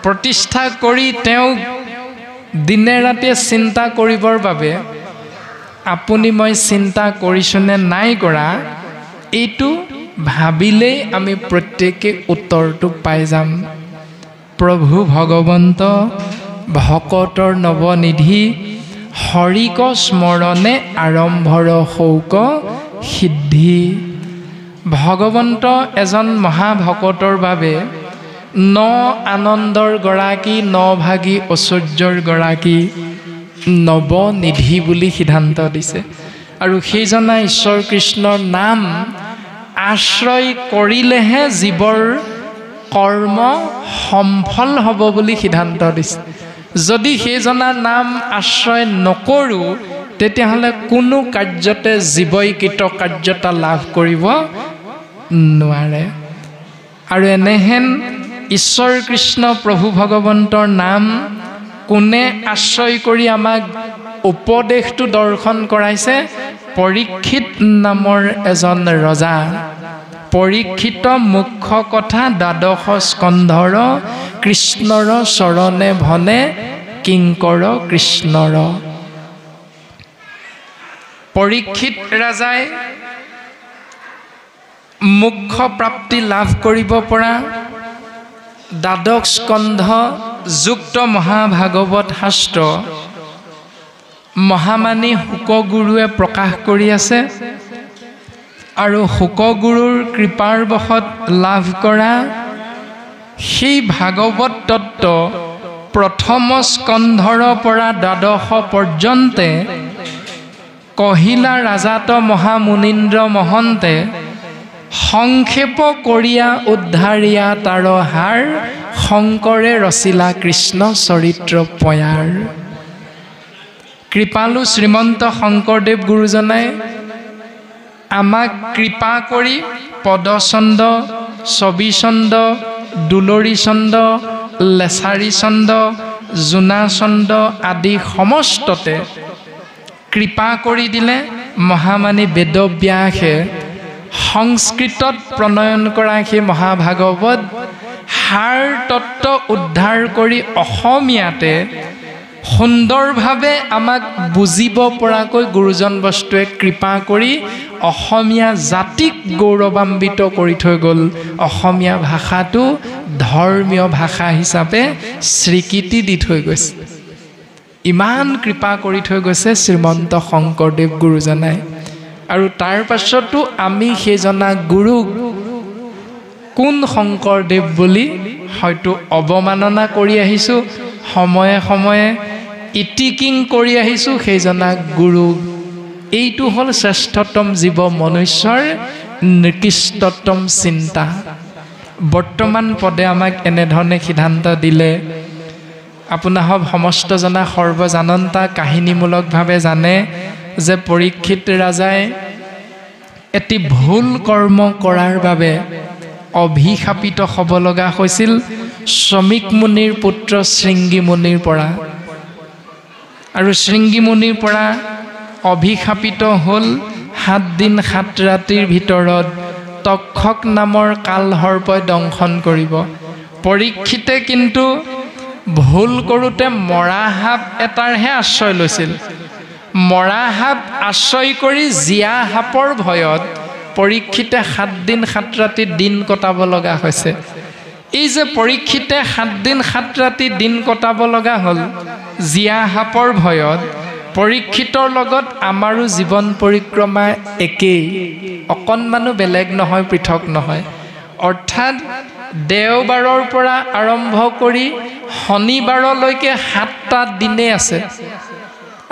প্ৰতিষ্ঠা কৰি তেওঁক দিনে ৰাতিয়ে চিন্তা কৰিবৰ বাবে আপুনি মই চিন্তা কৰিছোঁনে নাই কৰা এইটো ভাবিলেই আমি প্ৰত্যেকে উত্তৰটো পাই যাম। প্ৰভু ভগৱন্ত ভকতৰ নৱনিধি হৰিক স্মৰণে আৰম্ভৰ শৌক সিদ্ধি। ভগৱন্ত এজন মহাভকতৰ বাবে ন আনন্দৰ গৰাকী ন ভাগী ঐশ্বৰ্যৰ গৰাকী নৱনিধি বুলি সিদ্ধান্ত দিছে। আৰু সেইজনা ঈশ্বৰ কৃষ্ণৰ নাম আশ্ৰয় কৰিলেহে জীৱৰ কৰ্ম সম্ফল হ'ব বুলি সিদ্ধান্ত দিছে। যদি সেইজনা নাম আশ্ৰয় নকৰোঁ তেতিয়াহ'লে কোনো কাৰ্যতে জীৱই কৃতকাৰ্যতা লাভ কৰিব নোৱাৰে। আৰু এনেহেন ঈশ্বৰ কৃষ্ণ প্ৰভু ভগৱন্তৰ নাম কোনে আশ্ৰয় কৰি আমাক উপদেশটো দৰ্শন কৰাইছে? পৰীক্ষিত নামৰ এজন ৰজা। পৰীক্ষিত মুখ্য কথা দ্বাদশ স্কন্ধৰ কৃষ্ণৰ চৰণে ভনে কিংকৰ কৃষ্ণৰ। পৰীক্ষিত ৰাজাই মুখ্য প্ৰাপ্তি লাভ কৰিব পৰা দ্বাদশ স্কন্ধ যুক্ত মহাভাগৱত শাস্ত্ৰ মহামানী শুকগুৰুৱে প্ৰকাশ কৰি আছে আৰু শুকগুৰুৰ কৃপাৰ বশত লাভ কৰা সেই ভাগৱত তত্ত্ব প্ৰথম স্কন্ধৰ পৰা দ্বাদশ পৰ্যন্তে কহিলা ৰাজাত মহামুনীন্দ্ৰ মহন্তে সংক্ষেপ কৰিয়া উদ্ধাৰিয়া তাৰ হাৰ শংকৰে ৰচিলা কৃষ্ণ চৰিত্ৰ পয়াৰ। কৃপালু শ্ৰীমন্ত শংকৰদেৱ গুৰুজনাই আমাক কৃপা কৰি পদচন্দ ছবিচন্দ দুলৰিচন্দ লেচাৰীচন্দ জোনাচন্দ আদি সমস্ততে কৃপা কৰি দিলে মহামানী বেদব্যাসে সংস্কৃতত প্ৰণয়ন কৰা সেই মহাভাগৱত সাৰ তত্ত্ব উদ্ধাৰ কৰি অসমীয়াতে সুন্দৰভাৱে আমাক বুজিব পৰাকৈ গুৰুজন বস্তুৱে কৃপা কৰি অসমীয়া জাতিক গৌৰৱান্বিত কৰি থৈ গ'ল। অসমীয়া ভাষাটো ধৰ্মীয় ভাষা হিচাপে স্বীকৃতি দি থৈ গৈছে। ইমান কৃপা কৰি থৈ গৈছে শ্ৰীমন্ত শংকৰদেৱ গুৰুজনাই। আৰু তাৰ পাছতো আমি সেইজনা গুৰুক কোন শংকৰদেৱ বুলি হয়তো অৱমাননা কৰি আহিছোঁ সময়ে সময়ে ইটিকিং কৰি আহিছোঁ সেইজনা গুৰু। এইটো হ'ল শ্ৰেষ্ঠতম জীৱ মনুষ্যৰ নিকৃষ্টতম চিন্তা। বৰ্তমান পদে আমাক এনেধৰণে সিদ্ধান্ত দিলে। আপোনাসৱ সমস্ত জনা সৰ্বজানন্তা কাহিনীমূলকভাৱে জানে। যে পৰীক্ষিত ৰাজাই এটি ভুল কৰ্ম কৰাৰ বাবে অভিশাপিত হ'ব লগা হৈছিল শ্ৰমিক মুনিৰ পুত্ৰ শৃংগী মুনিৰ পৰা। আৰু শৃংগী মুনিৰ পৰা অভিশাপিত হ'ল সাত দিন সাত ৰাতিৰ ভিতৰত তক্ষক নামৰ কালসৰ্পই দংশন কৰিব। পৰীক্ষিতে কিন্তু ভুল কৰোঁতে মৰা সাপ এটাৰহে আশ্ৰয় লৈছিল। মৰা সাপ আশ্ৰয় কৰি জীয়া সাপৰ ভয়ত পৰীক্ষিতে সাত দিন সাত ৰাতি দিন কটাব লগা হৈছে। এই যে পৰীক্ষিতে সাত দিন সাত ৰাতি দিন কটাব লগা হ'ল জীয়া সাপৰ ভয়ত পৰীক্ষিতৰ লগত আমাৰো জীৱন পৰিক্ৰমা একেই। অকণমানো বেলেগ নহয় পৃথক নহয়। অৰ্থাৎ দেওবাৰৰ পৰা আৰম্ভ কৰি শনিবাৰলৈকে সাতটা দিনেই আছে।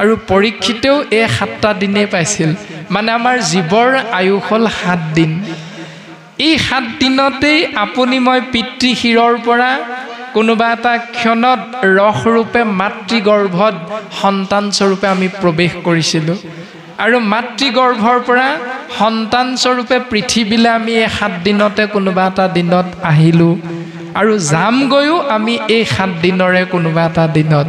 আৰু পৰীক্ষিতেও এই সাতটা দিনেই পাইছিল। মানে আমাৰ জীৱৰ আয়ুস হ'ল সাত দিন। এই সাত দিনতেই আপুনি মই পিতৃশিৰৰ পৰা কোনোবা এটা ক্ষণত ৰসৰূপে মাতৃগৰ্ভত সন্তানস্বৰূপে আমি প্ৰৱেশ কৰিছিলোঁ। আৰু মাতৃগৰ্ভৰ পৰা সন্তানস্বৰূপে পৃথিৱীলৈ আমি এই সাত দিনতে কোনোবা এটা দিনত আহিলোঁ। আৰু যামগৈও আমি এই সাত দিনৰে কোনোবা এটা দিনত।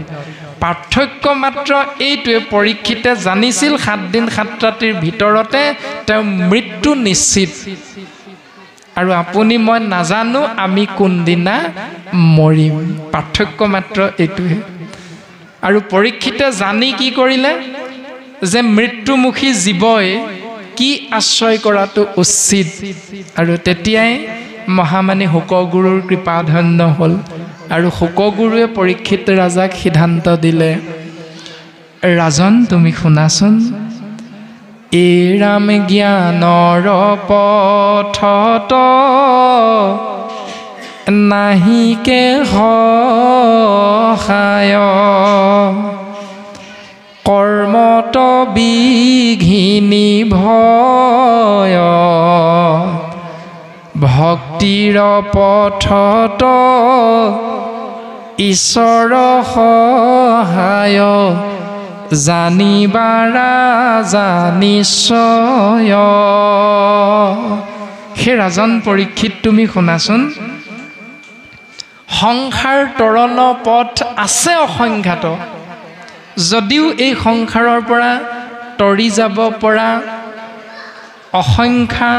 পাৰ্থক্য মাত্ৰ এইটোৱে। পৰীক্ষিতে জানিছিল সাত দিন সাত ৰাতিৰ ভিতৰতে তেওঁ মৃত্যু নিশ্চিত। আৰু আপুনি মই নাজানো আমি কোনদিনা মৰিম। পাৰ্থক্য মাত্ৰ এইটোহে আৰু পৰীক্ষিতে জানি কি কৰিলে? যে মৃত্যুমুখী জীৱই কি আশ্ৰয় কৰাটো উচিত। আৰু তেতিয়াই মহামানী শুকগুৰুৰ কৃপাধন্য হ'ল। আৰু শুকগুৰুৱে পৰীক্ষিত ৰাজাক সিদ্ধান্ত দিলে ৰাজন তুমি শুনাচোন। এই ৰাম জ্ঞানৰ পথত নাহিকে কৰ্মত বিঘিনি ভয়। ভক্তিৰ পথত ঈশ্বৰ সহায় জানিবাৰা জানিশ্চয় সেই ৰাজন পৰীক্ষিত তুমি শুনাচোন। সংসাৰ তৰণ পথ আছে অসংখ্যাত যদিও এই সংসাৰৰ পৰা তৰি যাব পৰা অসংখ্যা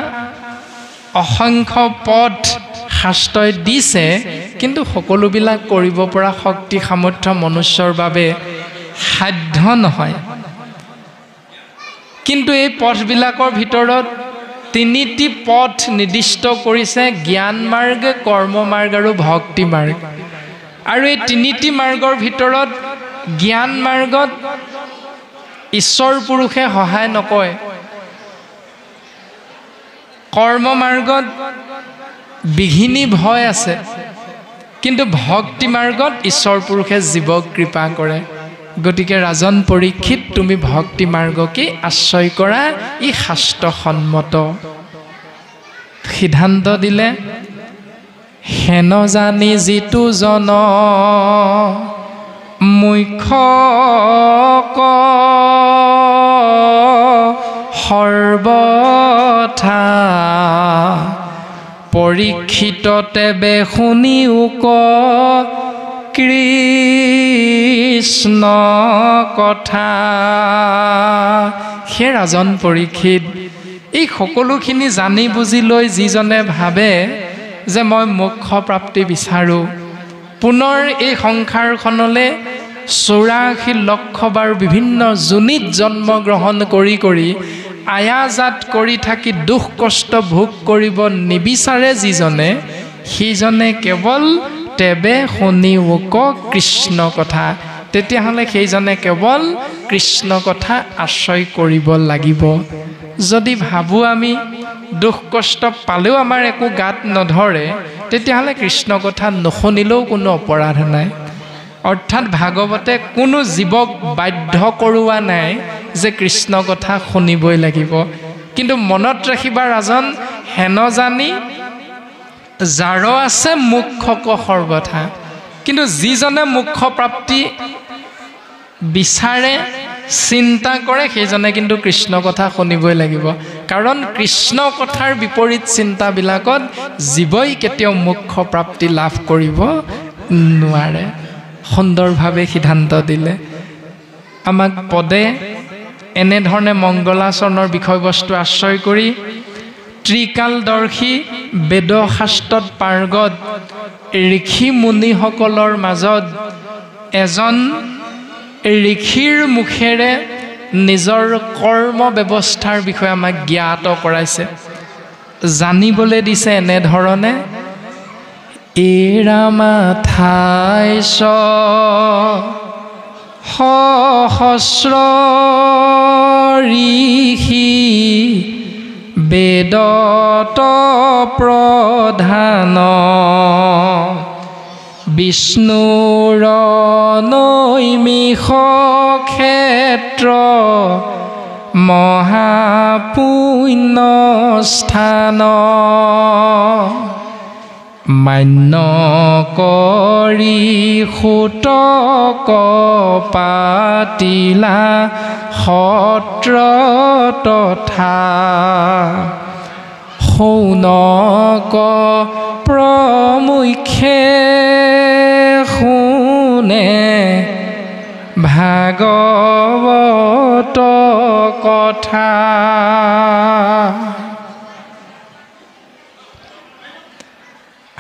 অসংখ্য পথ শাস্ত্ৰই দিছে কিন্তু সকলোবিলাক কৰিব পৰা শক্তি সামৰ্থ্য মনুষ্যৰ বাবে সাধ্য নহয়। কিন্তু এই পথবিলাকৰ ভিতৰত তিনিটি পথ নিৰ্দিষ্ট কৰিছে জ্ঞান মাৰ্গ কৰ্ম মাৰ্গ আৰু ভক্তি মাৰ্গ। আৰু এই তিনিটি মাৰ্গৰ ভিতৰত জ্ঞান মাৰ্গত ঈশ্বৰ পুৰুষে সহায় নকয় কৰ্ম মাৰ্গত বিঘিনি ভয় আছে। কিন্তু ভক্তি মাৰ্গত ঈশ্বৰ পুৰুষে জীৱক কৃপা কৰে। গতিকে ৰাজন পৰীক্ষিত, তুমি ভক্তি মাৰ্গকেই আশ্ৰয় কৰা, ই শাস্ত্ৰসন্মত। সিদ্ধান্ত দিলে, হেন জানি যিটো জন মুখ্য সৰ্বথা পৰীক্ষিত তেবে শুনিও ক কৃষ্ণ কথা। সেই ৰাজন পৰীক্ষিত এই সকলোখিনি জানি বুজি লৈ যিজনে ভাবে যে মই মোক্ষ প্ৰাপ্তি বিচাৰোঁ পুনৰ এই সংসাৰখনলৈ চৌৰাশী লক্ষ বাৰ বিভিন্ন জোনিত জন্মগ্ৰহণ কৰি কৰি আয়াজাত কৰি থাকি দুখ কষ্ট ভোগ কৰিব নিবিচাৰে যিজনে সিজনে কেৱল তেবে শুনিওক কৃষ্ণ কথা। তেতিয়াহ'লে সেইজনে কেৱল কৃষ্ণ কথা আশ্ৰয় কৰিব লাগিব। যদি ভাবোঁ আমি দুখ কষ্ট পালেও আমাৰ একো গাত নধৰে তেতিয়াহ'লে কৃষ্ণ কথা নুশুনিলেও কোনো অপৰাধ নাই। অৰ্থাৎ ভাগৱতে কোনো জীৱক বাধ্য কৰোৱা নাই যে কৃষ্ণ কথা শুনিবই লাগিব। কিন্তু মনত ৰাখিবা ৰাজন হেন জানি যাৰ আছে মুখ্যক সৰ্বথা। কিন্তু যিজনে মুখ্য প্ৰাপ্তি বিচাৰে চিন্তা কৰে সেইজনে কিন্তু কৃষ্ণ কথা শুনিবই লাগিব। কাৰণ কৃষ্ণ কথাৰ বিপৰীত চিন্তাবিলাকত জীৱই কেতিয়াও মুখ্য প্ৰাপ্তি লাভ কৰিব নোৱাৰে। সুন্দৰভাৱে সিদ্ধান্ত দিলে। আমাক পদে এনেধৰণে মংগলাচৰণৰ বিষয়বস্তু আশ্ৰয় কৰি ত্ৰিকালদৰ্শী বেদশাস্ত্ৰত পাৰ্গত ঋষি মুনিসকলৰ মাজত এজন ঋষিৰ মুখেৰে নিজৰ কৰ্ম ব্যৱস্থাৰ বিষয়ে আমাক জ্ঞাত কৰাইছে। জানিবলৈ দিছে এনেধৰণে এৰামাথাইছ সহস্ৰ ঋষি বেদত প্ৰধান। বিষ্ণুৰ নৈমিষ ক্ষেত্ৰ মহাপুণ্য স্থান মান্য কৰি সুতক পাতিলা সত্ৰ তথা। সৌনক প্ৰমুখ্যে শুনে ভাগৱত কথা।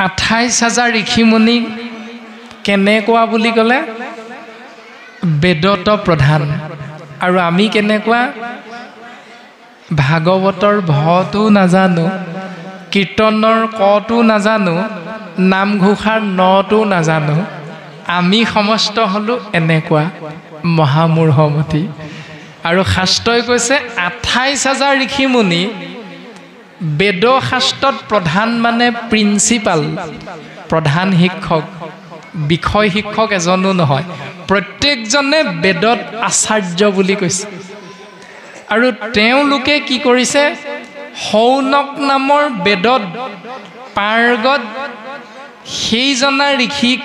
আঠাইছ হাজাৰ ঋষিমুনি কেনেকুৱা বুলি ক'লে? বেদত প্ৰধান। আৰু আমি কেনেকুৱা? ভাগৱতৰ ভটো নাজানো কীৰ্তনৰ কটো নাজানো নামঘোষাৰ নটো নাজানো আমি সমস্ত হ'লোঁ এনেকুৱা মহামূৰ্হমতি। আৰু শাস্ত্ৰই কৈছে আঠাইছ হাজাৰ ঋষিমুনি বেদশাস্ত্ৰত প্ৰধান মানে প্ৰিন্সিপাল প্ৰধান শিক্ষক বিষয় শিক্ষক এজনো নহয় প্ৰত্যেকজনে বেদত আচাৰ্য বুলি কৈছে। আৰু তেওঁলোকে কি কৰিছে? সৌনক নামৰ বেদত পাৰ্গত সেইজনা ঋষিক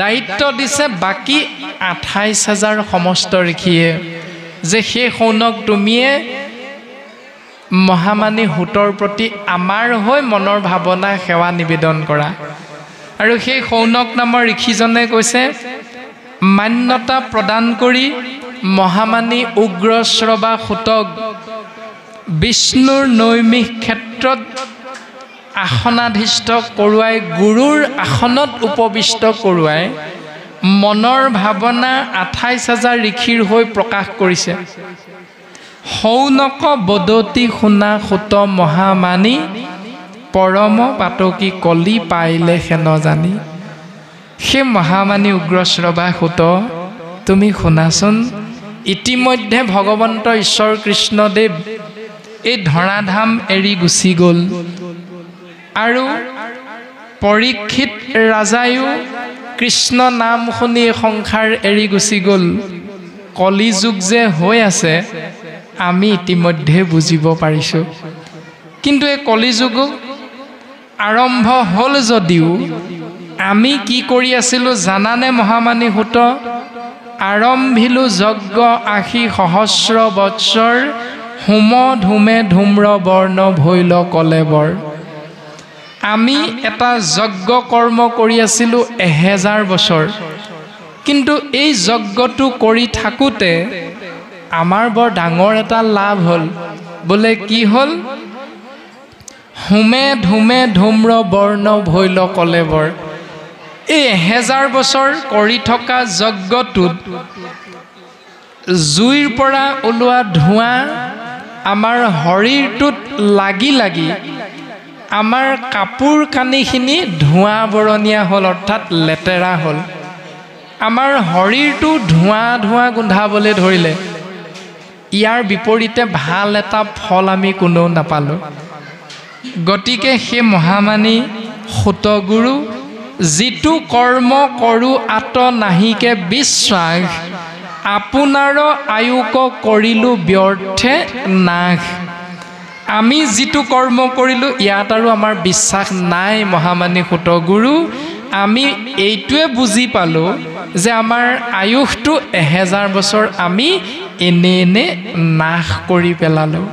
দায়িত্ব দিছে বাকী আঠাইছ হাজাৰ সমস্ত ঋষিয়ে যে সেই সৌনক তুমিয়ে মহামানী সুতৰ প্ৰতি আমাৰ হৈ মনৰ ভাৱনা সেৱা নিবেদন কৰা। আৰু সেই সৌনক নামৰ ঋষিজনে কৈছে মান্যতা প্ৰদান কৰি মহামানী উগ্ৰশ্ৰৱা সুতক বিষ্ণুৰ নৈমিষ ক্ষেত্ৰত আসনাধিষ্ঠ কৰোৱাই গুৰুৰ আসনত উপবিষ্ট কৰোৱাই মনৰ ভাৱনা আঠাইছ হাজাৰ ঋষিৰ হৈ প্ৰকাশ কৰিছে। সৌনক বদতি শুনা সুত মহামানী পৰম পাতকী কলি পাইলে সেন জানি। সেই মহামানী উগ্ৰশ্ৰৱা সুত তুমি শুনাচোন ইতিমধ্যে ভগৱন্ত ঈশ্বৰ কৃষ্ণদেৱ এই ধৰাধাম এৰি গুচি গ'ল। আৰু পৰীক্ষিত ৰাজায়ো কৃষ্ণ নাম শুনি সংসাৰ এৰি গুচি গ'ল। কলিযুগ যে হৈ আছে আমি ইতিমধ্যে বুজিব পাৰিছোঁ। কিন্তু এই কলিযুগ আৰম্ভ হ'ল যদিও আমি কি কৰি আছিলোঁ জানানে মহামানী সুত? আৰম্ভিলোঁ যজ্ঞ আশী সহস্ৰ বৎসৰ হোম ধুমে ধুম্ৰ বৰ্ণ ভৈল কলেবৰ আমি এটা যজ্ঞ কৰ্ম কৰি আছিলোঁ এহেজাৰ বছৰ। কিন্তু এই যজ্ঞটো কৰি থাকোঁতে আমাৰ বৰ ডাঙৰ এটা লাভ হ'ল। বোলে কি হ'ল? হোমে ধুমে ধুম্ৰ বৰ্ণ ভৈল কলেবৰ এই এহেজাৰ বছৰ কৰি থকা যজ্ঞটোত জুইৰ পৰা ওলোৱা ধোঁৱা আমাৰ শৰীৰটোত লাগি লাগি আমাৰ কাপোৰ কানিখিনি ধোঁৱা বৰণীয়া হ'ল অৰ্থাৎ লেতেৰা হ'ল। আমাৰ শৰীৰটো ধোঁৱা ধোঁৱা গোন্ধাবলৈ ধৰিলে। ইয়াৰ বিপৰীতে ভাল এটা ফল আমি কোনেও নাপালোঁ। গতিকে সেই মহামানী সুতগুৰু যিটো কৰ্ম কৰোঁ আত নাহিকে বিশ্বাস আপোনাৰ আয়ুক কৰিলোঁ ব্যৰ্থে নাশ। আমি যিটো কৰ্ম কৰিলোঁ ইয়াত আৰু আমাৰ বিশ্বাস নাই মহামানী সুতগুৰু। আমি এইটোৱে বুজি পালোঁ যে আমাৰ আয়ুসটো এহেজাৰ বছৰ আমি এনে এনে নাশ কৰি পেলালোঁ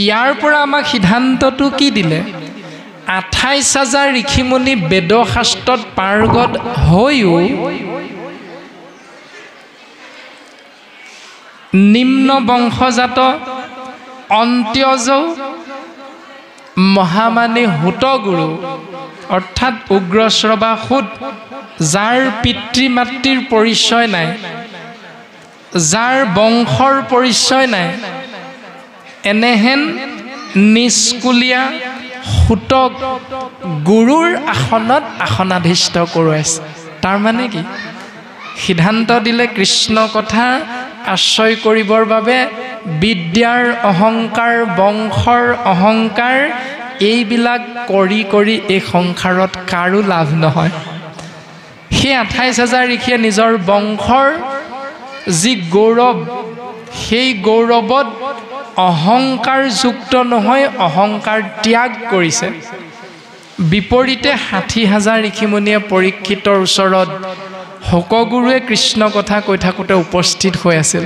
ইয়াৰ পৰা আমাক সিদ্ধান্তটো কি দিলে? আঠাইছ হাজাৰ ঋষিমুনি বেদশাস্ত্ৰত পাৰ্গত হৈও নিম্ন বংশজাত অন্ত্যজ মহামানী সুতগুৰু অৰ্থাৎ উগ্ৰশ্ৰৱা সুত যাৰ পিতৃ মাতৃৰ পৰিচয় নাই যাৰ বংশৰ পৰিচয় নাই এনেহেন নিষ্কুলীয়া সুতক গুৰুৰ আসনত আসনাধিষ্ঠ কৰোৱাইছে। তাৰমানে কি? সিদ্ধান্ত দিলে কৃষ্ণ কথা আশ্ৰয় কৰিবৰ বাবে বিদ্যাৰ অহংকাৰ বংশৰ অহংকাৰ এইবিলাক কৰি কৰি এই সংসাৰত কাৰো লাভ নহয়। সেই আঠাইছ হাজাৰ ঋষিয়ে নিজৰ বংশৰ যি গৌৰৱ সেই গৌৰৱত অহংকাৰযুক্ত নহয় অহংকাৰ ত্যাগ কৰিছে। বিপৰীতে ষাঠি হাজাৰ ঋষিমুনিয়ে পৰীক্ষিতৰ ওচৰত শোকগুৰুৱে কৃষ্ণ কথা কৈ থাকোঁতে উপস্থিত হৈ আছিল।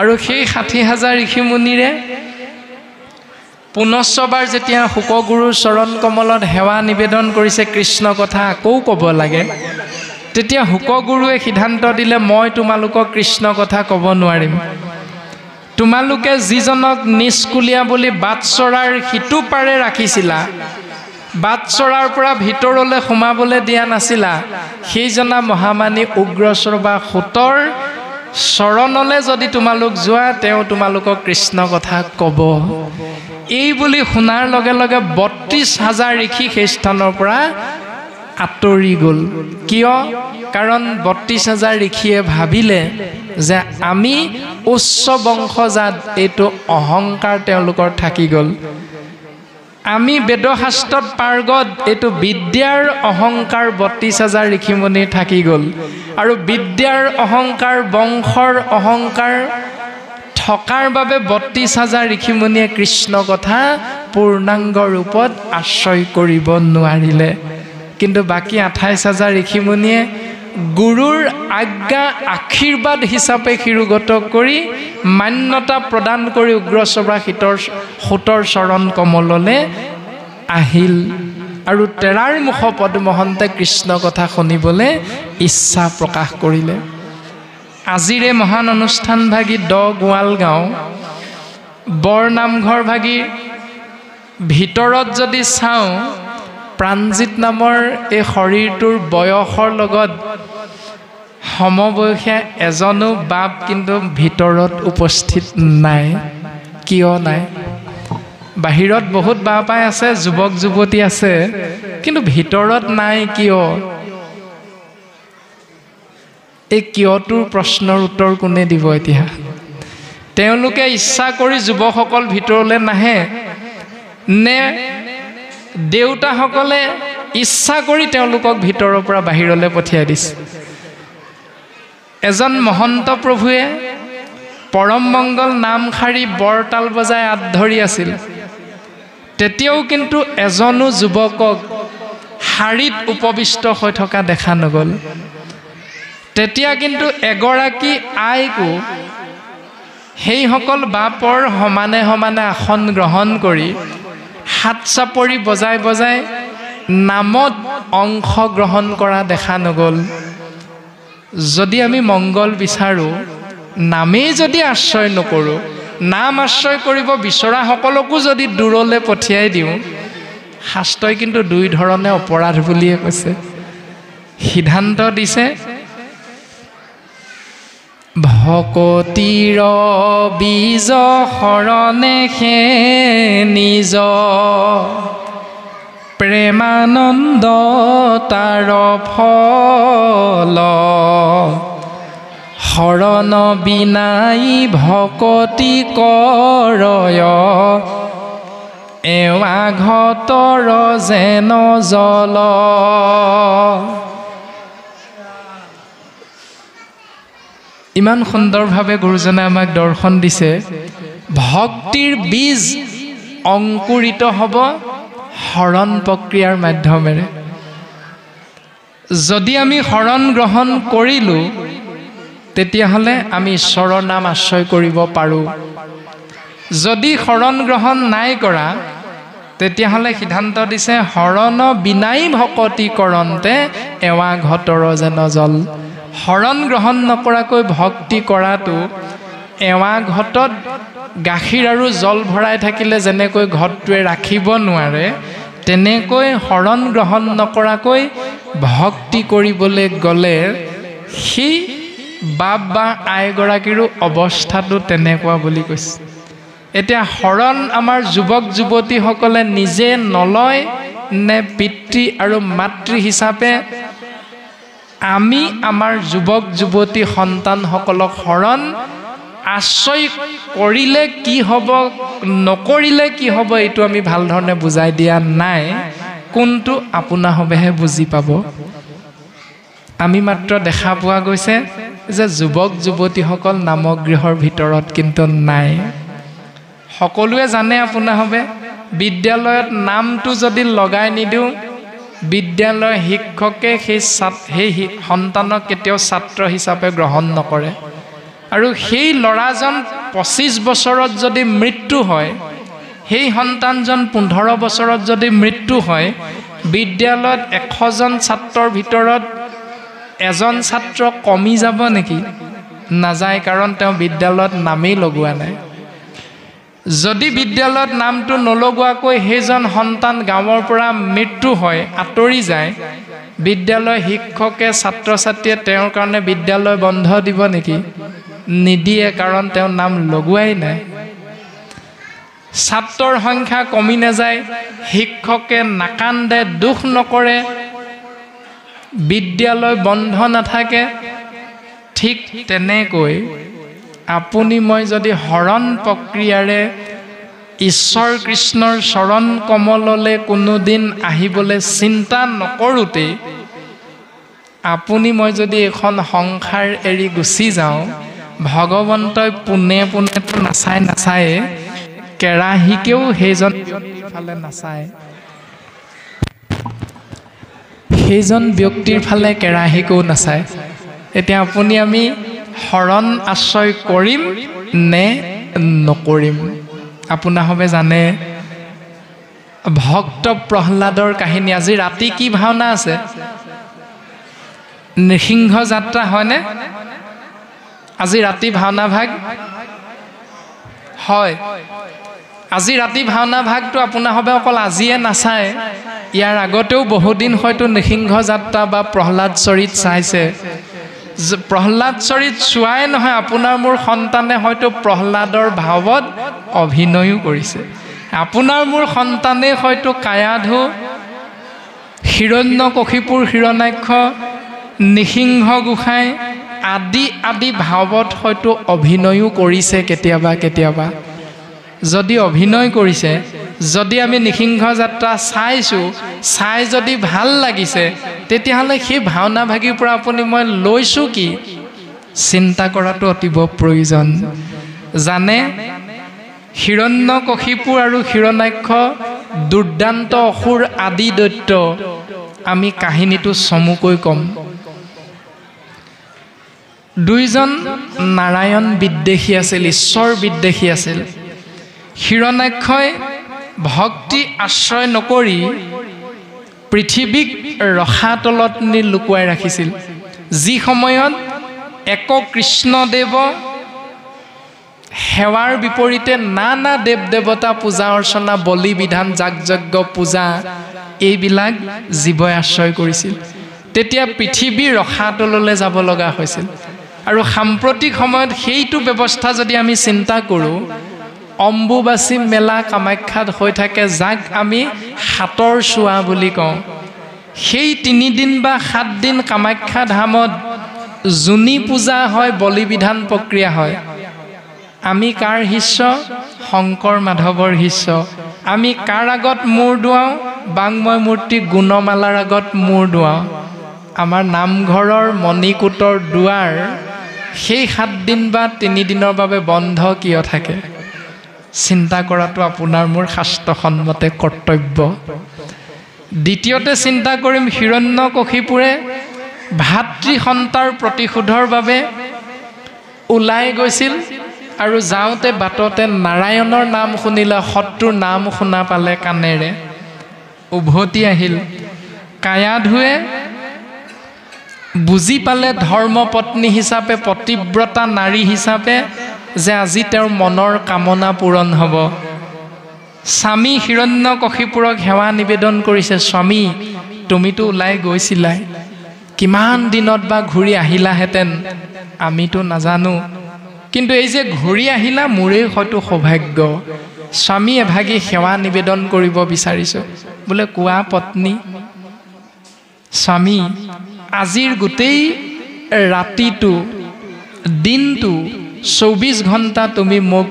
আৰু সেই ষাঠি হাজাৰ ঋষিমুনিৰে পুনশ্চবাৰ যেতিয়া শোকগুৰুৰ চৰণ কমলত সেৱা নিবেদন কৰিছে কৃষ্ণ কথা আকৌ ক'ব লাগে তেতিয়া শোকগুৰুৱে সিদ্ধান্ত দিলে মই তোমালোকক কৃষ্ণ কথা ক'ব নোৱাৰিম। তোমালোকে যিজনক নিষ্কুলীয়া বুলি বাট চৰাৰ সিটো পাৰে ৰাখিছিলা বাট চৰাৰ পৰা ভিতৰলৈ সোমাবলৈ দিয়া নাছিলা সেইজনা মহামানী উগ্ৰশ্ৰৱা সোঁতৰ চৰণলৈ যদি তোমালোক যোৱা তেওঁ তোমালোকক কৃষ্ণ কথা ক'ব। এই বুলি শুনাৰ লগে লগে বত্ৰিছ হাজাৰ ঋষি সেই স্থানৰ পৰা আঁতৰি গ'ল। কিয়? কাৰণ বত্ৰিছ হাজাৰ ঋষিয়ে ভাবিলে যে আমি উচ্চ বংশজাত এইটো অহংকাৰ তেওঁলোকৰ থাকি গ'ল। আমি বেদশাস্ত্ৰত পাৰ্গত এইটো বিদ্যাৰ অহংকাৰ বত্ৰিছ হাজাৰ ঋষিমুনিৰ থাকি গ'ল। আৰু বিদ্যাৰ অহংকাৰ বংশৰ অহংকাৰ থকাৰ বাবে বত্ৰিছ হাজাৰ ঋষিমুনিয়ে কৃষ্ণ কথা পূৰ্ণাংগ ৰূপত আশ্ৰয় কৰিব নোৱাৰিলে। কিন্তু বাকী আঠাইছ হাজাৰ ঋষিমুনিয়ে গুৰুৰ আজ্ঞা আশীৰ্বাদ হিচাপে শিৰোগত কৰি মান্যতা প্ৰদান কৰি উগ্ৰশ্ৰৱা শীতৰ সোঁতৰ চৰণ কমললৈ আহিল। আৰু তেৰাৰ মুখ পদ্মহন্তে কৃষ্ণ কথা শুনিবলৈ ইচ্ছা প্ৰকাশ কৰিলে। আজিৰে মহান অনুষ্ঠান ভাগি দ গোৱাল গাঁও বৰ নামঘৰ ভাগি ভিতৰত যদি চাওঁ প্ৰাণজিত নামৰ এই শৰীৰটোৰ বয়সৰ লগত সমবয়সীয়া এজনো বাপ কিন্তু ভিতৰত উপস্থিত নাই। কিয় নাই? বাহিৰত বহুত বাপ পাই আছে যুৱক যুৱতী আছে কিন্তু ভিতৰত নাই কিয়? এই কিয়টোৰ প্ৰশ্নৰ উত্তৰ কোনে দিব এতিয়া? তেওঁলোকে ইচ্ছা কৰি যুৱকসকল ভিতৰলৈ নাহে নে দেউতাসকলে ইচ্ছা কৰি তেওঁলোকক ভিতৰৰ পৰা বাহিৰলৈ পঠিয়াই দিছে। এজন মহন্ত প্ৰভুৱে পৰম মংগল নাম শাৰী বৰতাল বজাই আঁত ধৰি আছিল। তেতিয়াও কিন্তু এজনো যুৱকক শাৰীত উপবিষ্ট হৈ থকা দেখা নগ'ল। তেতিয়া কিন্তু এগৰাকী আইকো সেইসকল বাপৰ সমানে সমানে আসন গ্ৰহণ কৰি হাত চাপৰি বজাই বজাই নামত অংশগ্ৰহণ কৰা দেখা নগ'ল। যদি আমি মংগল বিচাৰোঁ নামেই যদি আশ্ৰয় নকৰোঁ নাম আশ্ৰয় কৰিব বিচৰাসকলকো যদি দূৰলৈ পঠিয়াই দিওঁ শাস্ত্ৰই কিন্তু দুই ধৰণে অপৰাধ বুলিয়ে কৈছে। সিদ্ধান্ত দিছে ভকতিৰ বীজ শৰণে সে নিজ। প্ৰেমানন্দ তাৰ ফল। শৰণ বিনাই ভকতি কৰয়। এৱা ঘতৰ যেন জল। ইমান সুন্দৰভাৱে গুৰুজনে আমাক দৰ্শন দিছে। ভক্তিৰ বীজ অংকুৰিত হ'ব শৰণ প্ৰক্ৰিয়াৰ মাধ্যমেৰে। যদি আমি শৰণ গ্ৰহণ কৰিলোঁ তেতিয়াহ'লে আমি ঈশ্বৰৰ নাম আশ্ৰয় কৰিব পাৰোঁ। যদি শৰণ গ্ৰহণ নাই কৰা তেতিয়াহ'লে সিদ্ধান্ত দিছে শৰণ বিনাই ভকতি কৰন্তে এৱা ঘতৰ যেন জল। শৰণ গ্ৰহণ নকৰাকৈ ভক্তি কৰাটো এৱা ঘটত গাখীৰ আৰু জল ভৰাই থাকিলে যেনেকৈ ঘটটোৱে ৰাখিব নোৱাৰে তেনেকৈ শৰণ গ্ৰহণ নকৰাকৈ ভক্তি কৰিবলৈ গ'লে সেই বাপ বা আইগৰাকীৰো অৱস্থাটো তেনেকুৱা বুলি কৈছে। এতিয়া শৰণ আমাৰ যুৱক যুৱতীসকলে নিজে নলয় নে পিতৃ আৰু মাতৃ হিচাপে আমি আমাৰ যুৱক যুৱতী সন্তানসকলক শৰণ আশ্ৰয় কৰিলে কি হ'ব নকৰিলে কি হ'ব এইটো আমি ভাল ধৰণে বুজাই দিয়া নাই। কোনটো আপোনা বুজি পাব। আমি মাত্ৰ দেখা পোৱা গৈছে যে যুৱক যুৱতীসকল নামগৃহৰ ভিতৰত কিন্তু নাই। সকলোৱে জানে আপোনাসবে বিদ্যালয়ত নামটো যদি লগাই নিদিওঁ বিদ্যালয়ৰ শিক্ষকে সেই সেই সন্তানক কেতিয়াও ছাত্ৰ হিচাপে গ্ৰহণ নকৰে। আৰু সেই ল'ৰাজন পঁচিছ বছৰত যদি মৃত্যু হয় সেই সন্তানজন পোন্ধৰ বছৰত যদি মৃত্যু হয় বিদ্যালয়ত এশজন ছাত্ৰৰ ভিতৰত এজন ছাত্ৰ কমি যাব নেকি? নাযায় কাৰণ তেওঁ বিদ্যালয়ত নামেই লগোৱা নাই। যদি বিদ্যালয়ত নামটো নলগোৱাকৈ সেইজন সন্তান গাঁৱৰ পৰা মৃত্যু হয় আঁতৰি যায় বিদ্যালয় শিক্ষকে ছাত্ৰ ছাত্ৰীয়ে তেওঁৰ কাৰণে বিদ্যালয় বন্ধ দিব নেকি? নিদিয়ে কাৰণ তেওঁ নাম লগোৱাই নাই। ছাত্ৰৰ সংখ্যা কমি নাযায় শিক্ষকে নাকান্দে দুখ নকৰে বিদ্যালয় বন্ধ নাথাকে ঠিক তেনেকৈ আপুনি মই যদি শৰণ প্ৰক্ৰিয়াৰে ঈশ্বৰ কৃষ্ণৰ চৰণ কমললৈ কোনোদিন আহিবলৈ চিন্তা নকৰোঁতেই আপুনি মই যদি এইখন সংসাৰ এৰি গুচি যাওঁ ভগৱন্তই পোনে পোনেতো নাচায় নাচায়ে কেৰাহীকেও সেইজন ফালে নাচায়। সেইজন ব্যক্তিৰ ফালে কেৰাহীকো নাচায়। এতিয়া আপুনি আমি শৰণ আশ্ৰয় কৰিম নে নকৰিম? আপোনাসবে জানে ভক্ত প্ৰহ্লাদৰ কাহিনী। আজি ৰাতি কি ভাওনা আছে? নৃসিংহ যাত্ৰা হয়নে? আজি ৰাতি ভাওনা ভাগ? হয়। আজি ৰাতি ভাওনা ভাগটো আপোনাৰভাৱে অকল আজিয়ে নাচায়। ইয়াৰ আগতেও বহুদিন হয়তো নৃসিংহ যাত্ৰা বা প্ৰহ্লাদ চৰিত চাইছে। প্ৰহ্লাদ চৰিত চোৱাই নহয় আপোনাৰ মোৰ সন্তানে হয়তো প্ৰহ্লাদৰ ভাৱত অভিনয়ো কৰিছে। আপোনাৰ মোৰ সন্তানে হয়তো কায়াধু হিৰণ্য কশিপুৰ হিৰণাক্ষ নৃসিংহ গোসাঁই আদি আদি ভাৱত হয়তো অভিনয়ো কৰিছে কেতিয়াবা কেতিয়াবা। যদি অভিনয় কৰিছে যদি আমি নৃসিংহ যাত্ৰা চাইছোঁ চাই যদি ভাল লাগিছে তেতিয়াহ'লে সেই ভাওনা ভাগিৰ পৰা আপুনি মই লৈছোঁ কি? চিন্তা কৰাটো অতিব প্ৰয়োজন। জানে হিৰণ্য কশিপুৰ আৰু হিৰণাক্ষ দুৰ্দান্ত অসুৰ আদি দৈত্য আমি কাহিনীটো চমুকৈ ক'ম। দুইজন নাৰায়ণ বিদ্বেষী আছিল ঈশ্বৰ বিদ্বেষী আছিল। হিৰণাক্ষই ভক্তি আশ্ৰয় নকৰি পৃথিৱীক ৰসাতলত নি লুকুৱাই ৰাখিছিল। যি সময়ত এক কৃষ্ণদেৱ সেৱাৰ বিপৰীতে নানা দেৱ দেৱতা পূজা অৰ্চনা বলি বিধান যাগ যজ্ঞ পূজা এইবিলাক জীৱই আশ্ৰয় কৰিছিল। তেতিয়া পৃথিৱী ৰসাতললৈ যাব লগা হৈছিল। আৰু সাম্প্ৰতিক সময়ত সেইটো ব্যৱস্থা যদি আমি চিন্তা কৰোঁ অম্বুবাচী মেলা কামাখ্যাত হৈ থাকে যাক আমি হাতৰ চোৱা বুলি কওঁ। সেই তিনিদিন বা সাতদিন কামাখ্যা ধামত জুনি পূজা হয় বলি বিধান প্ৰক্ৰিয়া হয়। আমি কাৰ শিষ্য? শংকৰ মাধৱৰ শিষ্য। আমি কাৰ আগত মূৰ দুৱাওঁ? বাংময় মূৰ্তি গুণমালাৰ আগত মূৰ দুৱাওঁ। আমাৰ নামঘৰৰ মণিকূটৰ দুৱাৰ সেই সাতদিন বা তিনিদিনৰ বাবে বন্ধ কিয় থাকে? চিন্তা কৰাটো আপোনাৰ মোৰ শাস্ত্ৰসন্মতে কৰ্তব্য। দ্বিতীয়তে চিন্তা কৰিম হিৰণ্য কশিপুৰে ভাতৃ সন্তাৰ প্ৰতিশোধৰ বাবে ওলাই গৈছিল আৰু যাওঁতে বাটতে নাৰায়ণৰ নাম শুনিলে শত্ৰুৰ নাম শুনা পালে কাণেৰে। উভতি আহিল। কায়াধুৱে বুজি পালে ধৰ্মপত্নী হিচাপে পতিব্ৰতা নাৰী হিচাপে যে আজি তেওঁৰ মনৰ কামনা পূৰণ হ'ব। স্বামী হিৰণ্য কশিপুৰক সেৱা নিবেদন কৰিছে স্বামী তুমিতো ওলাই গৈছিলাই। কিমান দিনত বা ঘূৰি আহিলাহেঁতেন আমিতো নাজানো। কিন্তু এই যে ঘূৰি আহিলা মোৰেই হয়তো সৌভাগ্য। স্বামী এভাগী সেৱা নিবেদন কৰিব বিচাৰিছোঁ। বোলে কোৱা পত্নী স্বামী আজিৰ গোটেই ৰাতিটো দিনটো চৌবিছ ঘণ্টা তুমি মোক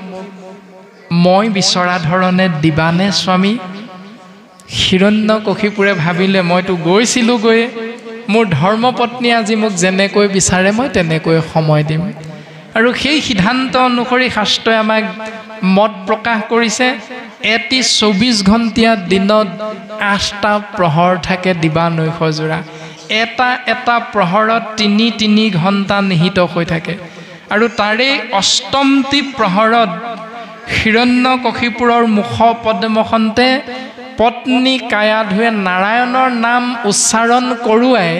মই বিচৰা ধৰণে দিবানে স্বামী? হিৰণ্য কশিপুৰে ভাবিলে মইতো গৈছিলোঁগৈ। মোৰ ধৰ্মপত্নীয়ে আজি মোক যেনেকৈ বিচাৰে মই তেনেকৈ সময় দিম। আৰু সেই সিদ্ধান্ত অনুসৰি শাস্ত্ৰই আমাক মত প্ৰকাশ কৰিছে এটি চৌবিছ ঘণ্টীয়া দিনত আঠটা প্ৰহৰ থাকে দিবা নৈশজোৰা এটা এটা প্ৰহৰত তিনি তিনি ঘণ্টা নিহিত হৈ থাকে। আৰু তাৰেই অষ্টমটি প্ৰহৰত হিৰণ্য কশিপুৰৰ মুখ পদ্মখনতে পত্নী কায়াধুৱে নাৰায়ণৰ নাম উচ্চাৰণ কৰোৱাই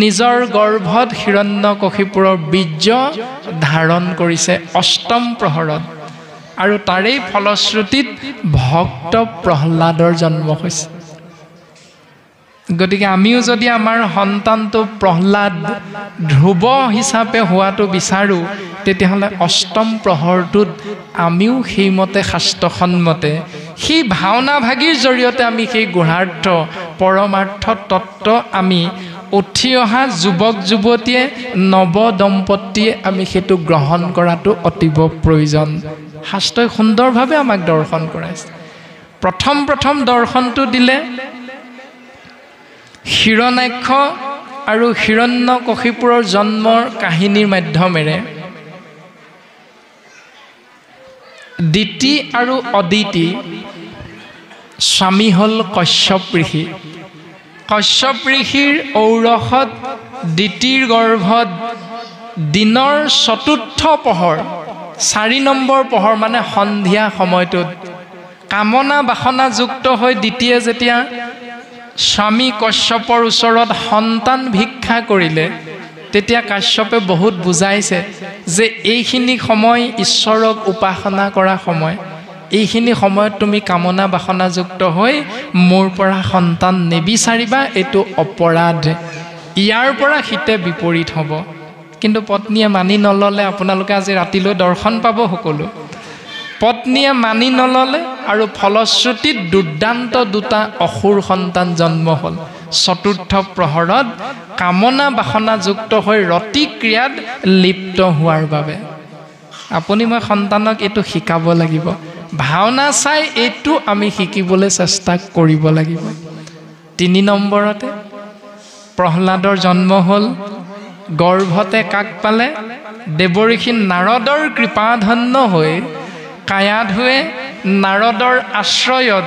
নিজৰ গৰ্ভত হিৰণ্য কশিপুৰৰ বীৰ্য ধাৰণ কৰিছে অষ্টম প্ৰহৰত। আৰু তাৰেই ফলশ্ৰুতিত ভক্ত প্ৰহ্লাদৰ জন্ম হৈছে। গতিকে আমিও যদি আমাৰ সন্তানটো প্ৰহ্লাদ ধ্ৰুৱ হিচাপে হোৱাটো বিচাৰোঁ তেতিয়াহ'লে অষ্টম প্ৰহৰটোত আমিও সেইমতে শাস্ত্ৰসন্মতে সেই ভাওনা ভাগীৰ জৰিয়তে আমি সেই গুঢ়াৰ্থ পৰমাৰ্থ তত্ত্ব আমি উঠি অহা যুৱক যুৱতীয়ে নৱ দম্পতীয়ে আমি সেইটো গ্ৰহণ কৰাটো অতীৱ প্ৰয়োজন। শাস্ত্ৰই সুন্দৰভাৱে আমাক দৰ্শন কৰাইছে। প্ৰথম প্ৰথম দৰ্শনটো দিলে হিৰণাক্ষ আৰু হিৰণ্য কশিপুৰৰ জন্মৰ কাহিনীৰ মাধ্যমেৰে দিতি আৰু অদিতি স্বামী হ'ল কশ্যপ ঋষি। কশ্যপ ঋষিৰ ঔৰসত দিতিৰ গৰ্ভত দিনৰ চতুৰ্থ পহৰ চাৰি নম্বৰ পহৰ মানে সন্ধিয়া সময়টোত কামনা বাসনাযুক্ত হৈ দ্বিতীয়ে যেতিয়া স্বামী কশ্যপৰ ওচৰত সন্তান ভিক্ষা কৰিলে তেতিয়া কাশ্যপে বহুত বুজাইছে যে এইখিনি সময় ঈশ্বৰক উপাসনা কৰা সময়। এইখিনি সময়ত তুমি কামনা বাসনাযুক্ত হৈ মোৰ পৰা সন্তান নিবিচাৰিবা এইটো অপৰাধ। ইয়াৰ পৰা শীতে বিপৰীত হ'ব। কিন্তু পত্নীয়ে মানি নল'লে আপোনালোকে আজি ৰাতিলৈ দৰ্শন পাব সকলো। পত্নীয়ে মানি নল'লে আৰু ফলশ্ৰুতিত দুৰ্দান্ত দুটা অসুৰ সন্তান জন্ম হ'ল। চতুৰ্থ প্ৰহৰত কামনা বাসনাযুক্ত হৈ ৰতিক্ৰিয়াত লিপ্ত হোৱাৰ বাবে। আপুনি মই সন্তানক এইটো শিকাব লাগিব। ভাওনা চাই এইটো আমি শিকিবলৈ চেষ্টা কৰিব লাগিব। তিনি নম্বৰতে প্ৰহ্লাদৰ জন্ম হ'ল গৰ্ভতে কাক পালে? দেৱঋষি নাৰদৰ কৃপাধন্য হৈ কায়াধুৱে নাৰদৰ আশ্ৰয়ত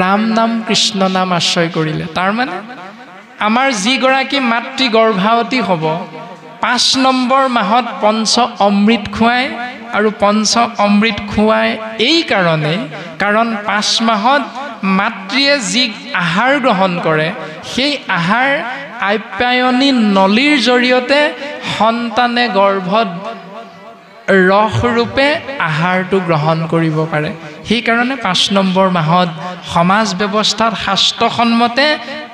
ৰাম নাম কৃষ্ণ নাম আশ্ৰয় কৰিলে। তাৰমানে আমাৰ যিগৰাকী মাতৃ গৰ্ভাৱতী হ'ব পাঁচ নম্বৰ মাহত পঞ্চ অমৃত খুৱাই আৰু পঞ্চ অমৃত খুৱাই এই কাৰণে কাৰণ পাঁচ মাহত মাতৃয়ে যি আহাৰ গ্ৰহণ কৰে সেই আহাৰ আপ্যায়নী নলীৰ জৰিয়তে সন্তানে গৰ্ভত ৰসৰূপে আহাৰটো গ্ৰহণ কৰিব পাৰে। সেইকাৰণে পাঁচ নম্বৰ মাহত সমাজ ব্যৱস্থাত শাস্ত্ৰসন্মতে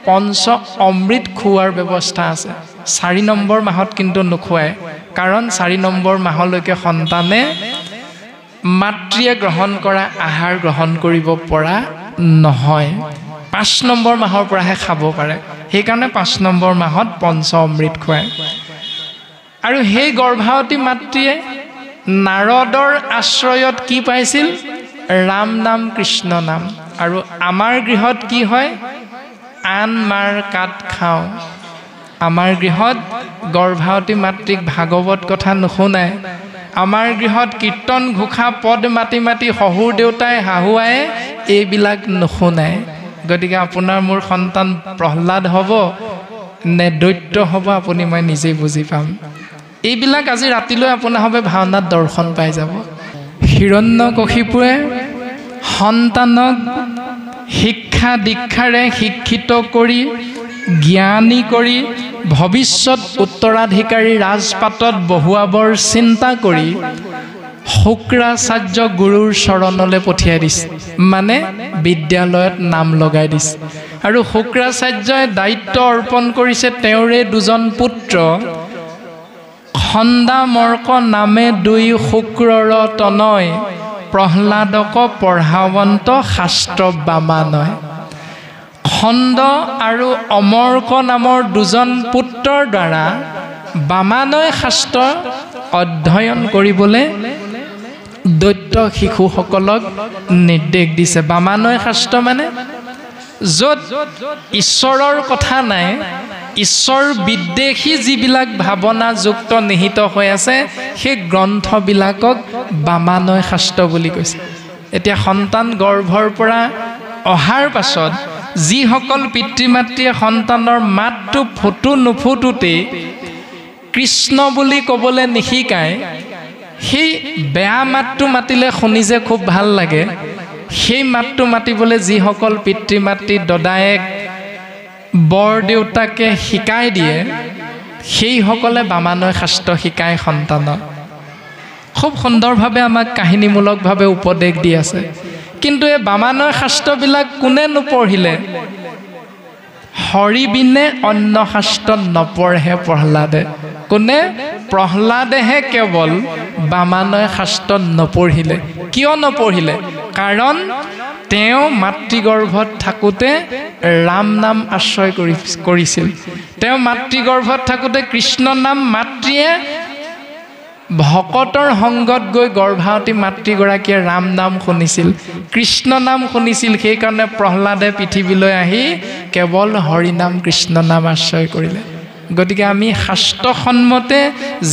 পঞ্চ অমৃত খোৱাৰ ব্যৱস্থা আছে। চাৰি নম্বৰ মাহত কিন্তু নোখোৱায় কাৰণ চাৰি নম্বৰ মাহলৈকে সন্তানে মাতৃয়ে গ্ৰহণ কৰা আহাৰ গ্ৰহণ কৰিব পৰা নহয়। পাঁচ নম্বৰ মাহৰ পৰাহে খাব পাৰে সেইকাৰণে পাঁচ নম্বৰ মাহত পঞ্চ অমৃত খুৱায়। আৰু সেই গৰ্ভাৱতী মাতৃয়ে নাৰদৰ আশ্ৰয়ত কি পাইছিল? ৰাম নাম কৃষ্ণ নাম। আৰু আমাৰ গৃহত কি হয়? আন মাৰ কাঠ খাওঁ। আমাৰ গৃহত গৰ্ভাৱতী মাতৃক ভাগৱত কথা নুশুনাই। আমাৰ গৃহত কীৰ্তন ঘোষা পদ মাতি মাতি শহুৰ দেউতাই শাহুৱাই এইবিলাক নুশুনাই। গতিকে আপোনাৰ মোৰ সন্তান প্ৰহ্লাদ হ'ব নে দৈত্য হ'ব আপুনি মই নিজেই বুজি পাম। এইবিলাক আজি ৰাতিলৈ আপোনাৰ হবে ভাওনাত দৰ্শন পাই যাব। হিৰণ্য কশিপুৱে সন্তানক শিক্ষা দীক্ষাৰে শিক্ষিত কৰি জ্ঞানী কৰি ভৱিষ্যত উত্তৰাধিকাৰী ৰাজপাতত বহুৱাবৰ চিন্তা কৰি শুক্ৰাচাৰ্য গুৰুৰ চৰণলৈ পঠিয়াই দিছে। মানে বিদ্যালয়ত নাম লগাই দিছে। আৰু শুক্ৰাচাৰ্যই দায়িত্ব অৰ্পণ কৰিছে তেওঁৰে দুজন পুত্ৰ খণ্ডামৰ্ক নামে দুই শুক্ৰৰ তনয় প্ৰহ্লাদক পঢ়াৱন্ত শাস্ত্ৰ বামানয় খণ্ড আৰু অমৰ্ক নামৰ দুজন পুত্ৰৰ দ্বাৰা বামানয় শাস্ত্ৰ অধ্যয়ন কৰিবলৈ দৈত্য শিশুসকলক নিৰ্দেশ দিছে। বামানয় শাস্ত্ৰ মানে য'ত ঈশ্বৰৰ কথা নাই ঈশ্বৰ বিদ্বেষী যিবিলাক ভাৱনাযুক্ত নিহিত হৈ আছে সেই গ্ৰন্থবিলাকক বামানয় শাস্ত্ৰ বুলি কৈছে। এতিয়া সন্তান গৰ্ভৰ পৰা অহাৰ পাছত যিসকল পিতৃ মাতৃয়ে সন্তানৰ মাতটো ফুটো নুফুটোতেই কৃষ্ণ বুলি ক'বলৈ নিশিকায় সেই বেয়া মাতটো মাতিলে শুনি যে খুব ভাল লাগে। সেই মাতটো মাতিবলৈ যিসকল পিতৃ মাতৃ দদায়েক বৰদেউতাকে শিকাই দিয়ে সেইসকলে বামানয় শাস্ত্ৰ শিকায় সন্তানক। খুব সুন্দৰভাৱে আমাক কাহিনীমূলকভাৱে উপদেশ দি আছে। কিন্তু এই বামানয় শাস্ত্ৰবিলাক কোনে নপঢ়িলে? হৰিবিনে অন্য শাস্ত্ৰ নপঢ়ে প্ৰহ্লাদে। কোনে? প্ৰহ্লাদেহে কেৱল বামানয় শাস্ত্ৰ নপঢ়িলে। কিয় নপঢ়িলে? কাৰণ তেওঁ মাতৃগৰ্ভত থাকোঁতে ৰাম নাম আশ্ৰয় কৰি কৰিছিল। তেওঁ মাতৃগৰ্ভত থাকোঁতে কৃষ্ণ নাম মাতৃয়ে ভকতৰ সংগত গৈ গৰ্ভাৱতী মাতৃগৰাকীয়ে ৰাম নাম শুনিছিল কৃষ্ণ নাম শুনিছিল। সেইকাৰণে প্ৰহ্লাদে পৃথিৱীলৈ আহি কেৱল হৰিনাম কৃষ্ণ নাম আশ্ৰয় কৰিলে। গতিকে আমি শাস্ত্ৰসন্মতে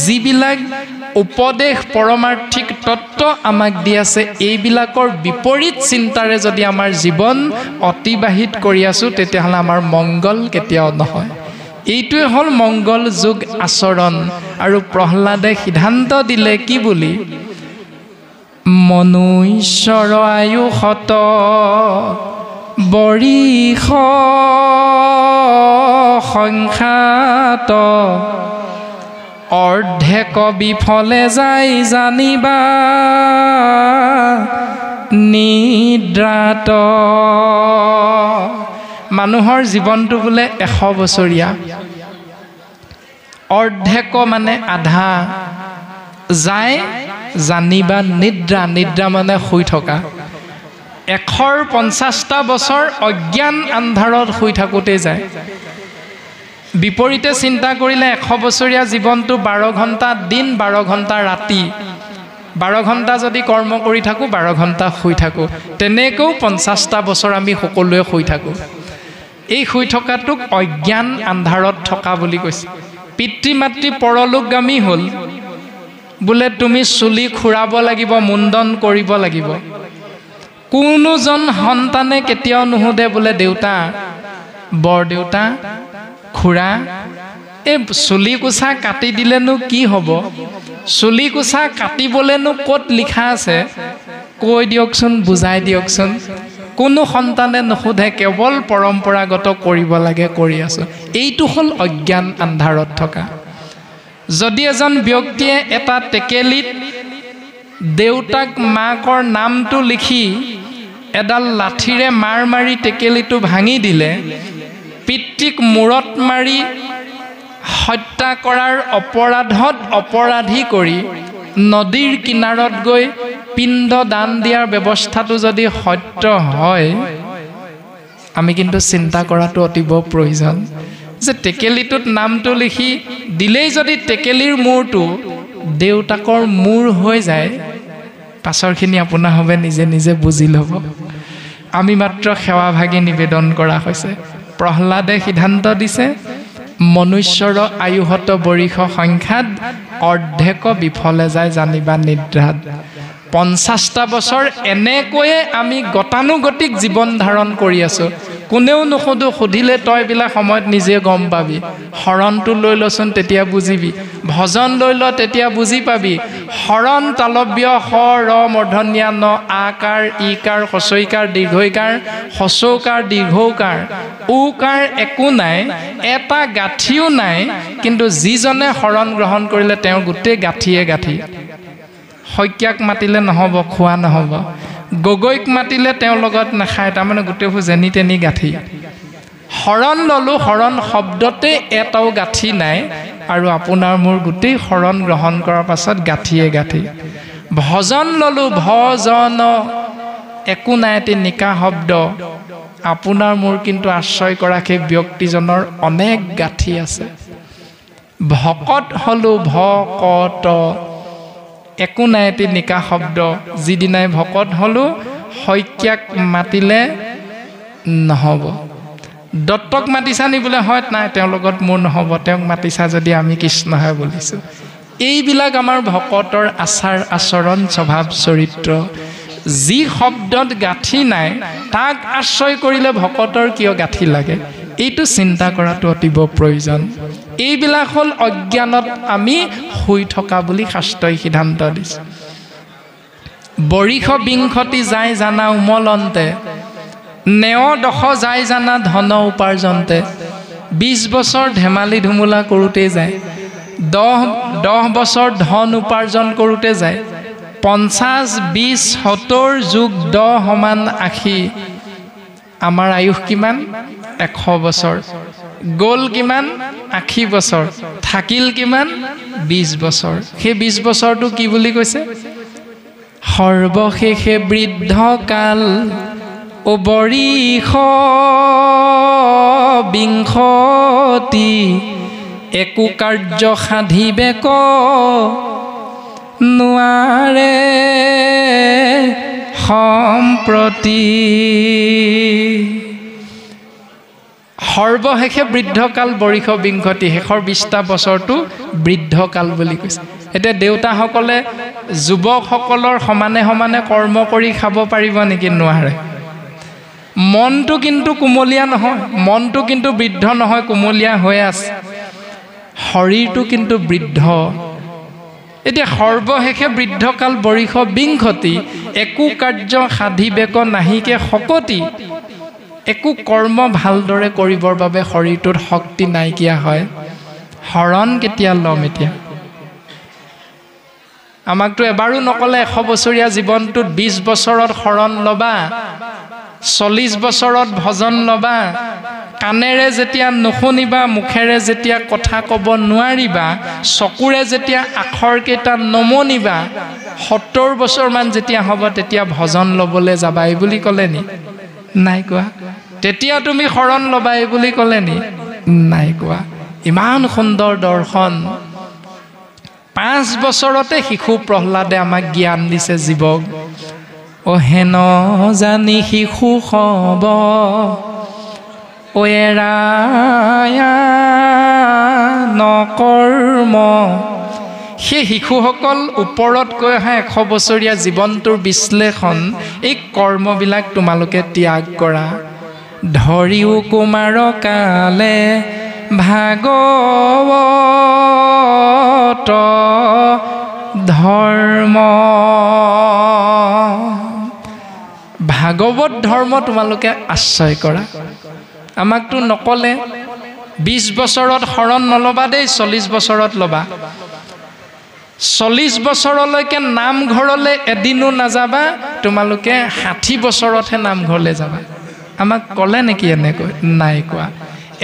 যিবিলাক উপদেশ পৰমাৰ্থিক তত্ত্ব আমাক দি আছে এইবিলাকৰ বিপৰীত চিন্তাৰে যদি আমাৰ জীৱন অতিবাহিত কৰি আছোঁ তেতিয়াহ'লে আমাৰ মংগল কেতিয়াও নহয়। এইটোৱে হ'ল মংগল যুগ আচৰণ। আৰু প্ৰহ্লাদে সিদ্ধান্ত দিলে কি বুলি? মনুষ্যৰ আয়ুসত বৰিষ সংখ্যাত অৰ্ধেক বিফলে যায় জানিবা নিদ্ৰাত। মানুহৰ জীৱনটো বোলে এশ বছৰীয়া। অৰ্ধেক মানে আধা। যায় জানিবা নিদ্ৰা নিদ্ৰা মানে শুই থকা। এশৰ পঞ্চাছটা বছৰ অজ্ঞান আন্ধাৰত শুই থাকোঁতেই যায়। বিপৰীতে চিন্তা কৰিলে এশ বছৰীয়া জীৱনটো বাৰ ঘণ্টা দিন বাৰ ঘণ্টা ৰাতি। বাৰ ঘণ্টা যদি কৰ্ম কৰি থাকোঁ বাৰ ঘণ্টা শুই থাকোঁ। তেনেকৈও পঞ্চাছটা বছৰ আমি সকলোৱে শুই থাকোঁ। এই শুই থকাটোক অজ্ঞান আন্ধাৰত থকা বুলি কৈছে। পিতৃ মাতৃ পৰলোকগামী হ'ল। বোলে তুমি চুলি খুৰাব লাগিব মুণ্ডন কৰিব লাগিব। কোনোজন সন্তানে কেতিয়াও নুসুধে বোলে দেউতা বৰদেউতা খুৰা এই চুলি কোচা কাটি দিলেনো কি হ'ব? চুলি কোচা কাটিবলৈনো ক'ত লিখা আছে? কৈ দিয়কচোন বুজাই দিয়কচোন। কোনো সন্তানে নুসুধে কেৱল পৰম্পৰাগত কৰিব লাগে কৰি আছোঁ। এইটো হ'ল অজ্ঞান আন্ধাৰত থকা। যদি এজন ব্যক্তিয়ে এটা টেকেলিত দেউতাক মাকৰ নামটো লিখি এডাল লাঠিৰে মাৰ মাৰি টেকেলিটো ভাঙি দিলে পিতৃক মূৰত মাৰি হত্যা কৰাৰ অপৰাধত অপৰাধী কৰি নদীৰ কিনাৰত গৈ পিণ্ড দান দিয়াৰ ব্যৱস্থাটো যদি সত্য হয় আমি কিন্তু চিন্তা কৰাটো অতিব প্ৰয়োজন। যে টেকেলিটোত নামটো লিখি দিলেই যদি টেকেলিৰ মূৰটো দেউতাকৰ মূৰ হৈ যায় পাছৰখিনি আপোনাৰ হবে নিজে নিজে বুজি ল'ব। আমি মাত্ৰ সেৱা ভাগি নিবেদন কৰা হৈছে। প্ৰহ্লাদে সিদ্ধান্ত দিছে মনুষ্যৰ আয়ুহত বৰিষ সংখ্যাত অৰ্ধেক বিফলে যায় জানিবা নিদ্ৰাত। পঞ্চাছটা বছৰ এনেকৈয়ে আমি গতানুগতিক জীৱন ধাৰণ কৰি আছোঁ। কোনেও নুসুধো সুধিলে তই এইবিলাক সময়ত নিজে গম পাবি। শৰণটো লৈ লচোন তেতিয়া বুজিবি। ভজন লৈ ল তেতিয়া বুজি পাবি। শৰণ তালব্য স ৰ মূৰ্ধন্যা ন আকাৰ ইকাৰ হচৈকাৰ দীৰ্ঘৈকাৰ হচৌকাৰ দীৰ্ঘৌকাৰ উকাৰ একো নাই এটা গাঁঠিও নাই কিন্তু যিজনে শৰণ গ্ৰহণ কৰিলে তেওঁৰ গোটেই গাঁঠিয়ে গাঁঠি। শইকীয়াক মাতিলে নহ'ব খোৱা নহ'ব। গগৈক মাতিলে তেওঁৰ লগত নাখায় তাৰমানে গোটেইবোৰ যেনি তেনি গাঁঠি। শৰণ ল'লোঁ শৰণ শব্দতে এটাও গাঁঠি নাই আৰু আপোনাৰ মোৰ গোটেই শৰণ গ্ৰহণ কৰাৰ পাছত গাঁঠিয়ে গাঁঠি। ভজন ল'লোঁ ভজন একো নাই এটি নিকা শব্দ। আপোনাৰ মোৰ কিন্তু আশ্ৰয় কৰা সেই ব্যক্তিজনৰ অনেক গাঁঠি আছে। ভকত হ'লোঁ ভকত। একো নাই এটি নিকা শব্দ। যিদিনাই ভকত হ'লোঁ শইকীয়াক মাতিলে নহ'ব। দত্তক মাতিছা নি বোলে হয় নাই তেওঁৰ লগত মোৰ নহ'ব তেওঁক মাতিছা যদি আমি কৃষ্ণহে বুলিছোঁ। এইবিলাক আমাৰ ভকতৰ আচাৰ আচৰণ স্বভাৱ চৰিত্ৰ। যি শব্দত গাঁঠি নাই তাক আশ্ৰয় কৰিলে ভকতৰ কিয় গাঁঠি লাগে? এইটো চিন্তা কৰাটো অতিব প্ৰয়োজন। এইবিলাক হ'ল অজ্ঞানত আমি শুই থকা বুলি শাস্ত্ৰই সিদ্ধান্ত দিছে। বৰিষ বিংশতি যায় জানা উমলন্তে নেও দশ যায় জানা ধন উপাৰ্জনতে। বিছ বছৰ ধেমালি ধুমুলা কৰোঁতেই যায় দহ দহ বছৰ ধন উপাৰ্জন কৰোঁতে যায়। পঞ্চাছ বিছ সত্তৰ যোগ দহ সমান আশী। আমাৰ আয়ুস কিমান? এশ বছৰ। গ'ল কিমান? আশী বছৰ। থাকিল কিমান? বিছ বছৰ। সেই বিছ বছৰটো কি বুলি কৈছে? সৰ্বশেষে বৃদ্ধ কাল বৰিষ বিংশতি একো কাৰ্য সাধিবে ক নোৱাৰে সম্প্ৰতি। সৰ্বশেষে বৃদ্ধকাল বৰিষ বিংশতি শেষৰ বিছটা বছৰটো বৃদ্ধকাল বুলি কৈছে। এতিয়া দেউতাসকলে যুৱকসকলৰ সমানে সমানে কৰ্ম কৰি খাব পাৰিব নেকি নোৱাৰে? মনটো কিন্তু কোমলীয়া নহয় মনটো কিন্তু বৃদ্ধ নহয় কোমলীয়া হৈ আছে। শৰীৰটো কিন্তু বৃদ্ধ। এতিয়া সৰ্বশেষে বৃদ্ধকাল বৰিষ বিংশতি একো কাৰ্য সাধিবেক নাহিকে শকতি। একো কৰ্ম ভালদৰে কৰিবৰ বাবে শৰীৰটোত শক্তি নাইকিয়া হয়। শৰণ কেতিয়া ল'ম এতিয়া? আমাকতো এবাৰো নক'লে এশ বছৰীয়া জীৱনটোত বিছ বছৰত শৰণ ল'বা চল্লিছ বছৰত ভজন ল'বা কাণেৰে যেতিয়া নুশুনিবা মুখেৰে যেতিয়া কথা ক'ব নোৱাৰিবা চকুৰে যেতিয়া আখৰকেইটা নমনিবা সত্তৰ বছৰমান যেতিয়া হ'ব তেতিয়া ভজন ল'বলৈ যাবা এই বুলি ক'লে নি নাই কোৱা? তেতিয়া তুমি শৰণ ল'বা এই বুলি ক'লে নি নাই কোৱা। ইমান সুন্দৰ দৰ্শন। পাঁচ বছৰতে শিশু প্ৰহ্লাদে আমাক জ্ঞান দিছে জীৱক। অহেন জানি শিশু হব। নকৰ্ম। সেই শিশুসকল ওপৰত কৈ অহা এশ বছৰীয়া জীৱনটোৰ বিশ্লেষণ এই কৰ্মবিলাক তোমালোকে ত্যাগ কৰা। ধৰিও কুমাৰ কালে ভাগৱত ধৰ্ম। ভাগৱত ধৰ্ম তোমালোকে আশ্ৰয় কৰা। আমাকতো নক'লে। বিছ বছৰত শৰণ নল'বা দেই চল্লিছ বছৰত ল'বা। চল্লিছ বছৰলৈকে নামঘৰলৈ এদিনো নাযাবা তোমালোকে ষাঠি বছৰতহে নামঘৰলৈ যাবা। আমাক ক'লে নেকি এনেকৈ? নাই কোৱা।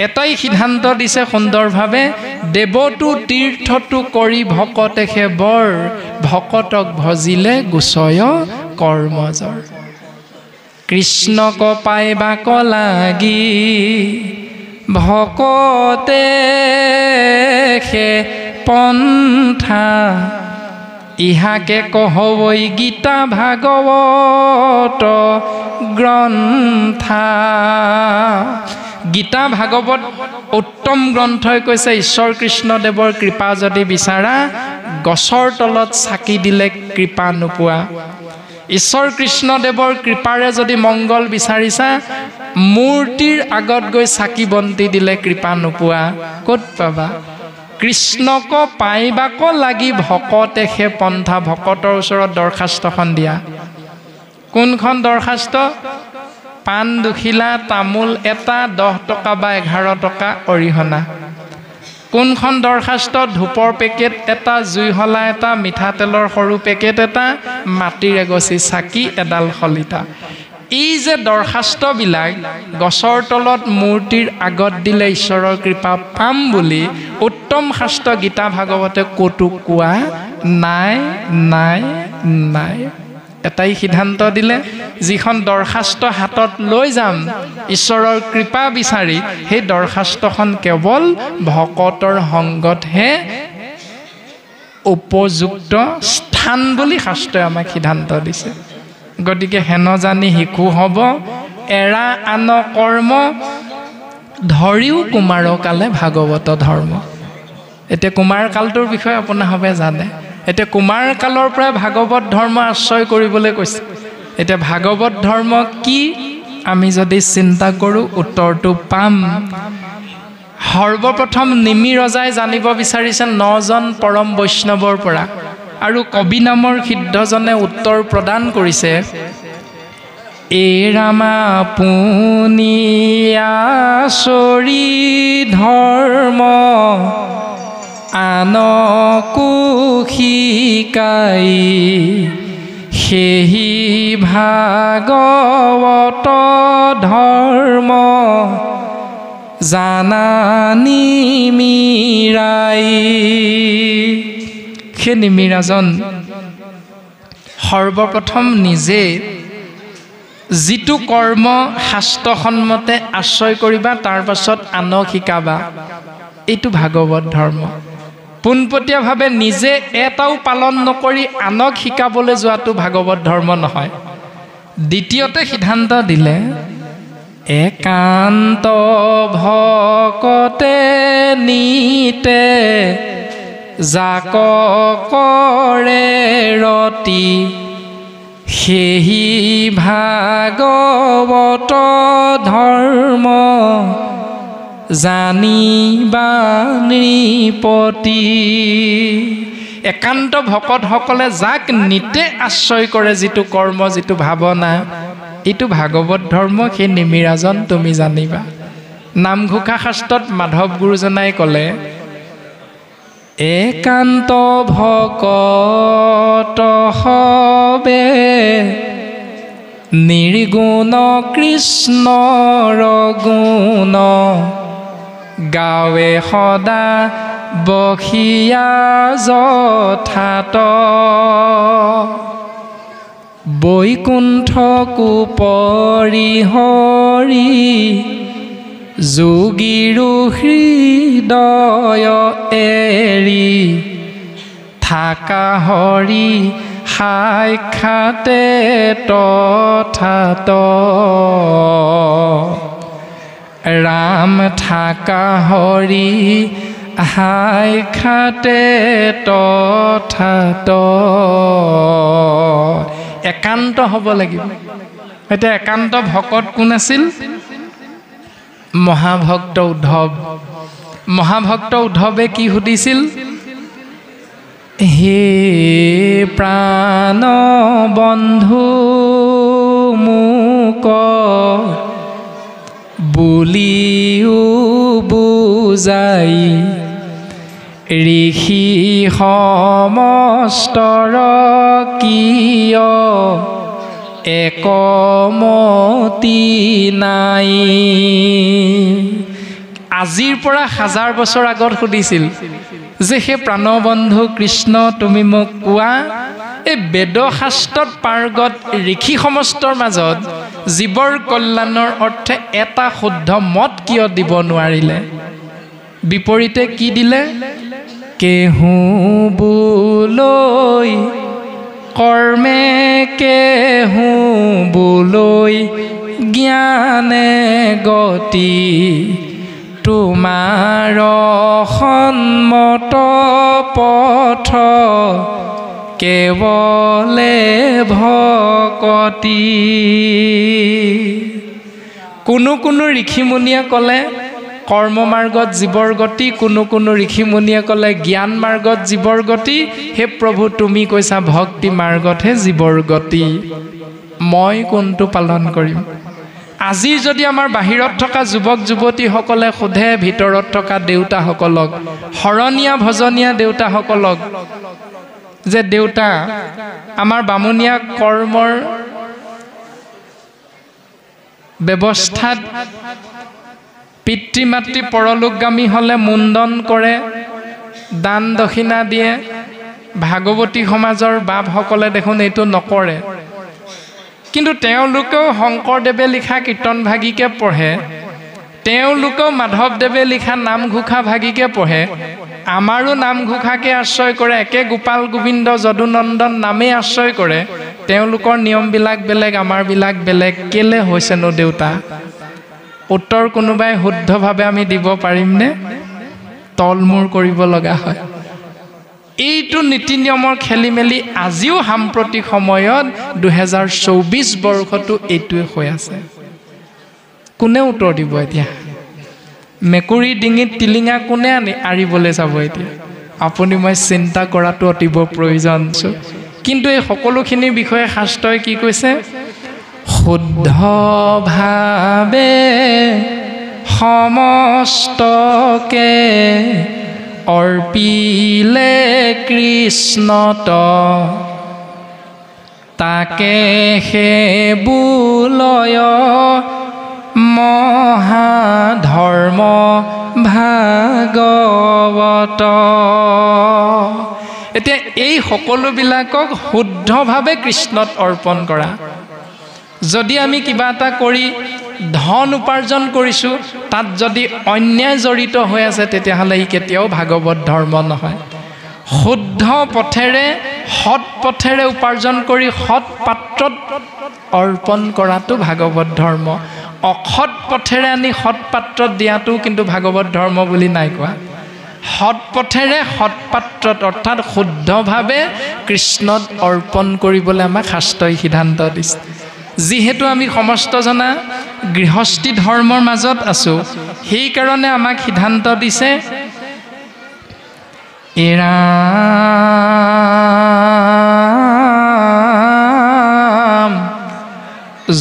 এটাই সিদ্ধান্ত দিছে সুন্দৰভাৱে দেৱতো তীৰ্থটো কৰি ভকতেহে বৰ ভকতক ভজিলে গোচয় কৰ্মজৰ। কৃষ্ণক পাইবাক লাগি ভকতে পন্থা ইহাকে কহবৈ গীতা ভাগৱত গ্ৰন্থা। গীতা ভাগৱত উত্তম গ্ৰন্থই কৈছে ঈশ্বৰ কৃষ্ণদেৱৰ কৃপা যদি বিচাৰা গছৰ তলত চাকি দিলে কৃপা নোপোৱা। ঈশ্বৰ কৃষ্ণদেৱৰ কৃপাৰে যদি মংগল বিচাৰিছা মূৰ্তিৰ আগত গৈ চাকি বন্তি দিলে কৃপা নোপোৱা। ক'ত পাবা? কৃষ্ণক পাইবাক লাগি ভকতে সেই পন্থা ভকতৰ ওচৰত দৰখাস্তখন দিয়া। কোনখন দৰখাস্ত? পাণ দুখিলা তামোল এটা দহ টকা বা এঘাৰ টকা অৰিহণা। কোনখন দৰখাস্ত? ধূপৰ পেকেট এটা জুইশলা এটা মিঠাতেলৰ সৰু পেকেট এটা মাটিৰ এগচি চাকি এডাল শলিতা এই যে দৰখাস্তবিলাক গছৰ তলত মূৰ্তিৰ আগত দিলে ঈশ্বৰৰ কৃপা পাম বুলি উত্তম শাস্ত্ৰ গীতা ভাগৱতে ক'তো কোৱা নাই নাই নাই। এটাই সিদ্ধান্ত দিলে যিখন দৰখাস্ত হাতত লৈ যাম ঈশ্বৰৰ কৃপা বিচাৰি সেই দৰখাস্তখন কেৱল ভকতৰ সংগতহে উপযুক্ত স্থান বুলি শাস্ত্ৰই আমাক সিদ্ধান্ত দিছে। গতিকে হেন জানি শিশু হ'ব এৰা আন কৰ্ম ধৰিও কুমাৰ কালে ভাগৱত ধৰ্ম। এতিয়া কুমাৰ কালটোৰ বিষয়ে আপোনাৰভাৱে জানে। এতিয়া কুমাৰ কালৰ পৰাই ভাগৱত ধৰ্ম আশ্ৰয় কৰিবলৈ কৈছে। এতিয়া ভাগৱত ধৰ্ম কি? আমি যদি চিন্তা কৰোঁ উত্তৰটো পাম। সৰ্বপ্ৰথম নিমি ৰজাই জানিব বিচাৰিছে নজন পৰম বৈষ্ণৱৰ পৰা। আৰু কবি নামৰ সিদ্ধজনে উত্তৰ প্ৰদান কৰিছে এ ৰামা পুনিয়াচৰি ধৰ্ম আনকো শিকাই সেহি ভাগৱত ধৰ্ম জানানি মিৰাই। সেই নিমিৰাজন সৰ্বপ্ৰথম নিজে যিটো কৰ্ম শাস্ত্ৰসন্মতে আশ্ৰয় কৰিবা তাৰ পাছত আনক শিকাবা। এইটো ভাগৱত ধৰ্ম। পোনপটীয়াভাৱে নিজে এটাও পালন নকৰি আনক শিকাবলৈ যোৱাটো ভাগৱত ধৰ্ম নহয়। দ্বিতীয়তে সিদ্ধান্ত দিলে একান্ত ভকতে নিতে জাক কৰে ৰতি সেহি ভাগৱত ধৰ্ম জানিবা নৃপতি একান্ত ভকতসকলে যাক নিতে আশ্ৰয় কৰে যিটো কৰ্ম যিটো ভাৱনা এইটো ভাগৱত ধৰ্ম সেই নিমিৰাজন তুমি জানিবা। নামঘোষা শাস্ত্ৰত মাধৱ গুৰুজনাই ক'লে একান্ত ভকত হবে নিৰ্গুণ কৃষ্ণৰ গুণ গাৱে সদা বসিয়া যথাত। বৈকুণ্ঠ কুপৰি হৰি যোগীৰো হৃদয় এৰি থাকা হৰি সাক্ষাতে তথাত। ৰাম থাকা হৰি সাক্ষাতে তথাত। একান্ত হ'ব লাগিব। এতিয়া একান্ত ভকত কোন আছিল? মহাভক্ত উদ্ধৱ। মহাভক্ত উদ্ধৱে কি সুধিছিল? হে প্ৰাণ বন্ধু মোক বুলিও বুজাই। ঋষি সমস্তৰ কিয় একমতি নাই? আজিৰ পৰা হাজাৰ বছৰ আগত সুধিছিল যে সেই প্ৰাণবন্ধু কৃষ্ণ তুমি মোক কোৱা এই বেদশাস্ত্ৰত পাৰ্গত ঋষি সমস্তৰ মাজত জীৱৰ কল্যাণৰ অৰ্থে এটা শুদ্ধ মত কিয় দিব নোৱাৰিলে? বিপৰীতে কি দিলে? কেহু বোলৈ কৰ্মে কেহু বোলৈ জ্ঞানে গতি তোমাৰ সন্মত পথ কেৱলে ভকতি। কোনো কোনো ঋষিমুনিয়ে ক'লে কৰ্ম মাৰ্গত জীৱৰ গতি কোনো কোনো ঋষিমুনিয়ে ক'লে জ্ঞান মাৰ্গত জীৱৰ গতি হে প্ৰভু তুমি কৈছা ভক্তি মাৰ্গতহে জীৱৰ গতি। মই কোনটো পালন কৰিম? আজি যদি আমাৰ বাহিৰত থকা যুৱক যুৱতীসকলে সোধে ভিতৰত থকা দেউতাসকলক শৰণীয়া ভজনীয়া দেউতাসকলক যে দেউতা আমাৰ বামুণীয়া কৰ্মৰ ব্যৱস্থাত পিতৃ মাতৃ পৰলোকগামী হ'লে মুণ্ডন কৰে দান দক্ষিণা দিয়ে ভাগৱতী সমাজৰ বাপসকলে দেখোন এইটো নকৰে। কিন্তু তেওঁলোকেও শংকৰদেৱে লিখা কীৰ্তন ভাগিকে পঢ়ে। তেওঁলোকেও মাধৱদেৱে লিখা নামঘোষা ভাগিকে পঢ়ে। আমাৰো নামঘোষাকে আশ্ৰয় কৰে। একে গোপাল গোবিন্দ যদুনন্দন নামেই আশ্ৰয় কৰে। তেওঁলোকৰ নিয়মবিলাক বেলেগ আমাৰবিলাক বেলেগ। কেলে হৈছেনো দেউতা? উত্তৰ কোনোবাই শুদ্ধভাৱে আমি দিব পাৰিমনে? তল মূৰ কৰিব লগা হয়। এইটো নীতি নিয়মৰ খেলি মেলি আজিও সাম্প্ৰতিক সময়ত দুহেজাৰ চৌবিছ বৰ্ষতো এইটোৱে হৈ আছে। কোনে উত্তৰ দিব এতিয়া? মেকুৰী ডিঙিত টিলিঙা কোনে আনি আঁৰিবলৈ যাব এতিয়া? আপুনি মই চিন্তা কৰাটো অতিব প্ৰয়োজন কিন্তু এই সকলোখিনিৰ বিষয়ে শাস্ত্ৰই কি কৈছে? শুদ্ধভাৱে সমস্তকে অৰ্পিলে কৃষ্ণত। তাকে সেবুলয় মহাধৰ্ম ভাগৱত। এতিয়া এই সকলোবিলাকক শুদ্ধভাৱে কৃষ্ণত অৰ্পণ কৰা। যদি আমি কিবা এটা কৰি ধন উপাৰ্জন কৰিছোঁ তাত যদি অন্যায় জড়িত হৈ আছে তেতিয়াহ'লে ই কেতিয়াও ভাগৱত ধৰ্ম নহয়। শুদ্ধ পথেৰে সৎ পথেৰে উপাৰ্জন কৰি সৎ পাত্ৰত অৰ্পণ কৰাটো ভাগৱত ধৰ্ম। অসৎ পথেৰে আনি সৎ পাত্ৰত দিয়াটো কিন্তু ভাগৱত ধৰ্ম বুলি নাই কোৱা। সৎ পথেৰে সৎ পাত্ৰত অৰ্থাৎ শুদ্ধভাৱে কৃষ্ণত অৰ্পণ কৰিবলৈ আমাক শাস্ত্ৰই সিদ্ধান্ত দিছে। যিহেতু আমি সমস্ত জনা গৃহস্থী ধৰ্মৰ মাজত আছোঁ সেইকাৰণে আমাক সিদ্ধান্ত দিছে এৰাম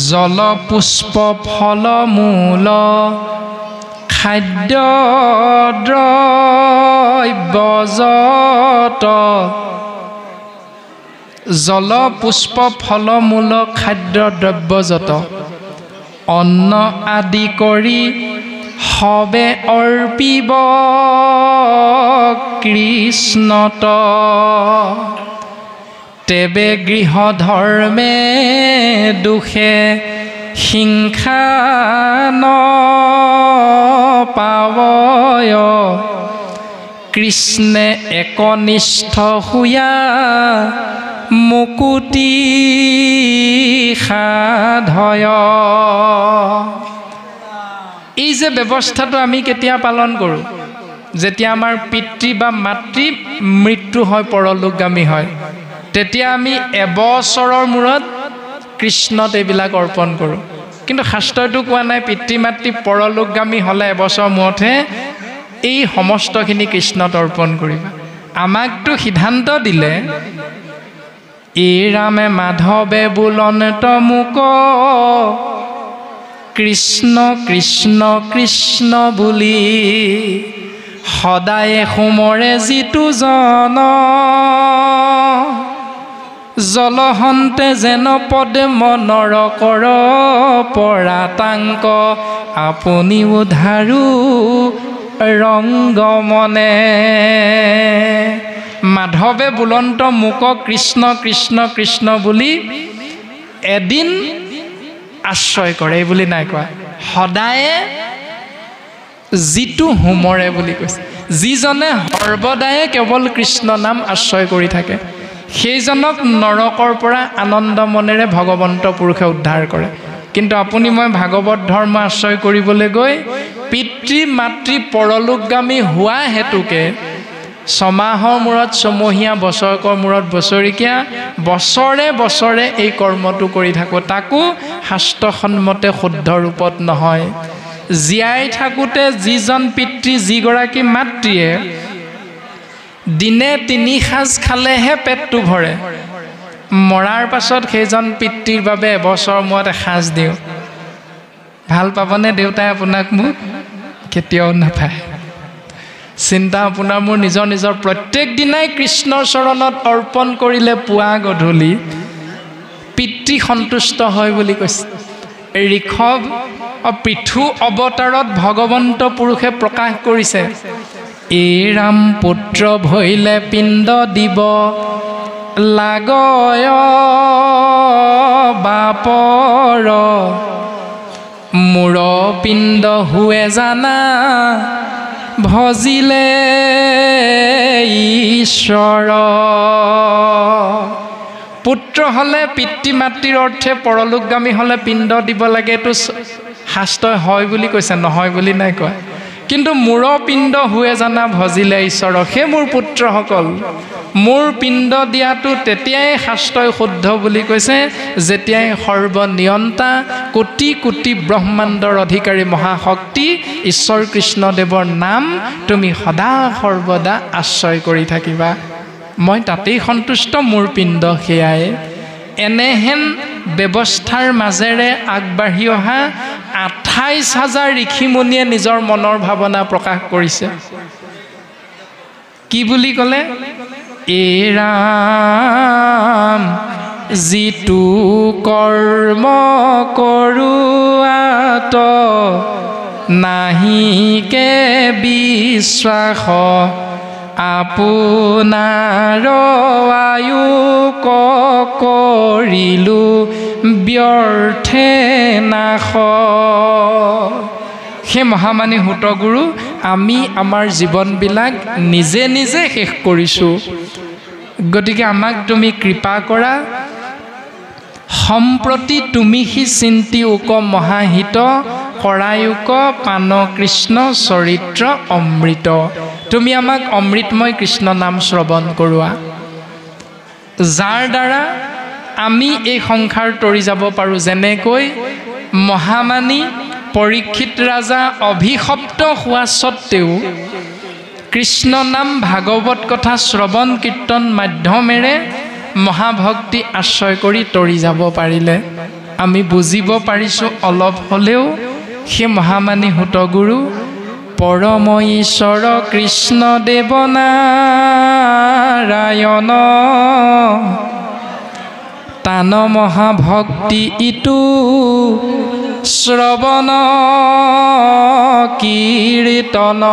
জলপুষ্প ফল মূল খাদ্য দ্ৰব্যজত জলপুষ্প ফল মূল খাদ্য দ্ৰব্যজত অন্ন আদি কৰি সবে অৰ্পিব কৃষ্ণত। তেবে গৃহ ধৰ্মে দুখে হিংসা ন পাৱয় কৃষ্ণে একনিষ্ঠ শুয়া মুকুতি এই যে ব্যৱস্থাটো আমি কেতিয়া পালন কৰোঁ যেতিয়া আমাৰ পিতৃ বা মাতৃ মৃত্যু হয় পৰলোকগামী হয় তেতিয়া আমি এবছৰৰ মূৰত কৃষ্ণত এইবিলাক অৰ্পণ কৰোঁ। কিন্তু শাস্ত্ৰইতো কোৱা নাই পিতৃ মাতৃ পৰলোকগামী হ'লে এবছৰ মূৰতহে এই সমস্তখিনি কৃষ্ণত অৰ্পণ কৰিবা। আমাকতো সিদ্ধান্ত দিলে এই ৰামে মাধৱে বোলন তমুক। কৃষ্ণ কৃষ্ণ কৃষ্ণ বুলি সদায় সোমৰে যিটো জন। জলহন্তে যেন পদে মনৰ কৰ পৰাতাংক আপুনি উধাৰো ৰংগ মনে মাধৱে বুলন্ত মোক কৃষ্ণ কৃষ্ণ কৃষ্ণ বুলি এদিন আশ্ৰয় কৰে এই বুলি নাই কোৱা। সদায়ে যিটো হোমৰে বুলি কৈছে যিজনে সৰ্বদায়ে কেৱল কৃষ্ণ নাম আশ্ৰয় কৰি থাকে সেইজনক নৰকৰ পৰা আনন্দ মনেৰে ভগৱন্ত পুৰুষে উদ্ধাৰ কৰে। কিন্তু আপুনি মই ভাগৱত ধৰ্ম আশ্ৰয় কৰিবলৈ গৈ পিতৃ মাতৃ পৰলোকগামী হোৱা হেতুকে ছমাহৰ মূৰত ছমহীয়া বছৰেকৰ মূৰত বছৰেকীয়া বছৰে বছৰে এই কৰ্মটো কৰি থাকোঁ। তাকো শাস্ত্ৰসন্মতে শুদ্ধ ৰূপত নহয়। জীয়াই থাকোঁতে যিজন পিতৃ যিগৰাকী মাতৃয়ে দিনে তিনি সাঁজ খালেহে পেটটো ভৰে। মৰাৰ পাছত সেইজন পিতৃৰ বাবে এবছৰ মূৰত এসাঁজ দিওঁ। ভাল পাবনে দেউতাই আপোনাক মোক? কেতিয়াও নাপায়। চিন্তা আপোনাৰ মোৰ নিজৰ নিজৰ প্ৰত্যেক দিনাই কৃষ্ণৰ চৰণত অৰ্পণ কৰিলে পুৱা গধূলি পিতৃ সন্তুষ্ট হয় বুলি কৈছে। ঋষভ পৃথু অৱতাৰত ভগৱন্ত পুৰুষে প্ৰকাশ কৰিছে এই ৰাম পুত্ৰ ভৈলে পিণ্ড দিব লাগয় বাপৰ। মূৰ পিণ্ড হুৱে জানা ভজিলে ঈশ্বৰ। পুত্ৰ হ'লে পিতৃ মাতৃৰ অৰ্থে পৰলোকগামী হ'লে পিণ্ড দিব লাগে এইটো শাস্ত্ৰই হয় বুলি কৈছে নহয় বুলি নাই কোৱা। কিন্তু মূৰ পিণ্ড হুৱে জানা ভজিলে ঈশ্বৰক। সেই মোৰ পুত্ৰসকল মোৰ পিণ্ড দিয়াটো তেতিয়াই শাস্ত্ৰই শুদ্ধ বুলি কৈছে যেতিয়াই সৰ্বনিয়ন্তা কোটি কোটি ব্ৰহ্মাণ্ডৰ অধিকাৰী মহাশক্তি ঈশ্বৰ কৃষ্ণদেৱৰ নাম তুমি সদা সৰ্বদা আশ্ৰয় কৰি থাকিবা। মই তাতেই সন্তুষ্ট মোৰ পিণ্ড সেয়াই। এনেহেন ব্যৱস্থাৰ মাজেৰে আগবাঢ়ি অহা আঠাইছ হাজাৰ ঋষিমুনিয়ে নিজৰ মনৰ ভাৱনা প্ৰকাশ কৰিছে। কি বুলি ক'লে? এৰাম যিটো কৰ্ম কৰোৱাত নাহিকে বিশ্বাস আপোনাৰ আয়ু কৰিলো ব্যৰ্থে নাশ সেই মহামানী সুতগুৰু আমি আমাৰ জীৱনবিলাক নিজে নিজে শেষ কৰিছোঁ। গতিকে আমাক তুমি কৃপা কৰা। সম্প্ৰতি তুমি সি চিন্তি উক মহাহিত কৰায়ুক পান কৃষ্ণ চৰিত্ৰ অমৃত। তুমি আমাক অমৃতময় কৃষ্ণ নাম শ্ৰৱণ কৰোৱা। যাৰ দ্বাৰা আমি এই সংসাৰ তৰি যাব পাৰোঁ। যেনেকৈ মহামানী পৰীক্ষিত ৰাজা অভিশপ্ত হোৱা স্বত্বেও কৃষ্ণ নাম ভাগৱত কথা শ্ৰৱণ কীৰ্তন মাধ্যমেৰে মহাভক্তি আশ্ৰয় কৰি তৰি যাব পাৰিলে। আমি বুজিব পাৰিছোঁ অলপ হ'লেও সেই মহামানী হুতগুৰু পৰম ঈশ্বৰ কৃষ্ণ দেৱনাৰায়ণ। তান মহাভক্তি ইটো শ্ৰৱণ কীৰ্তন।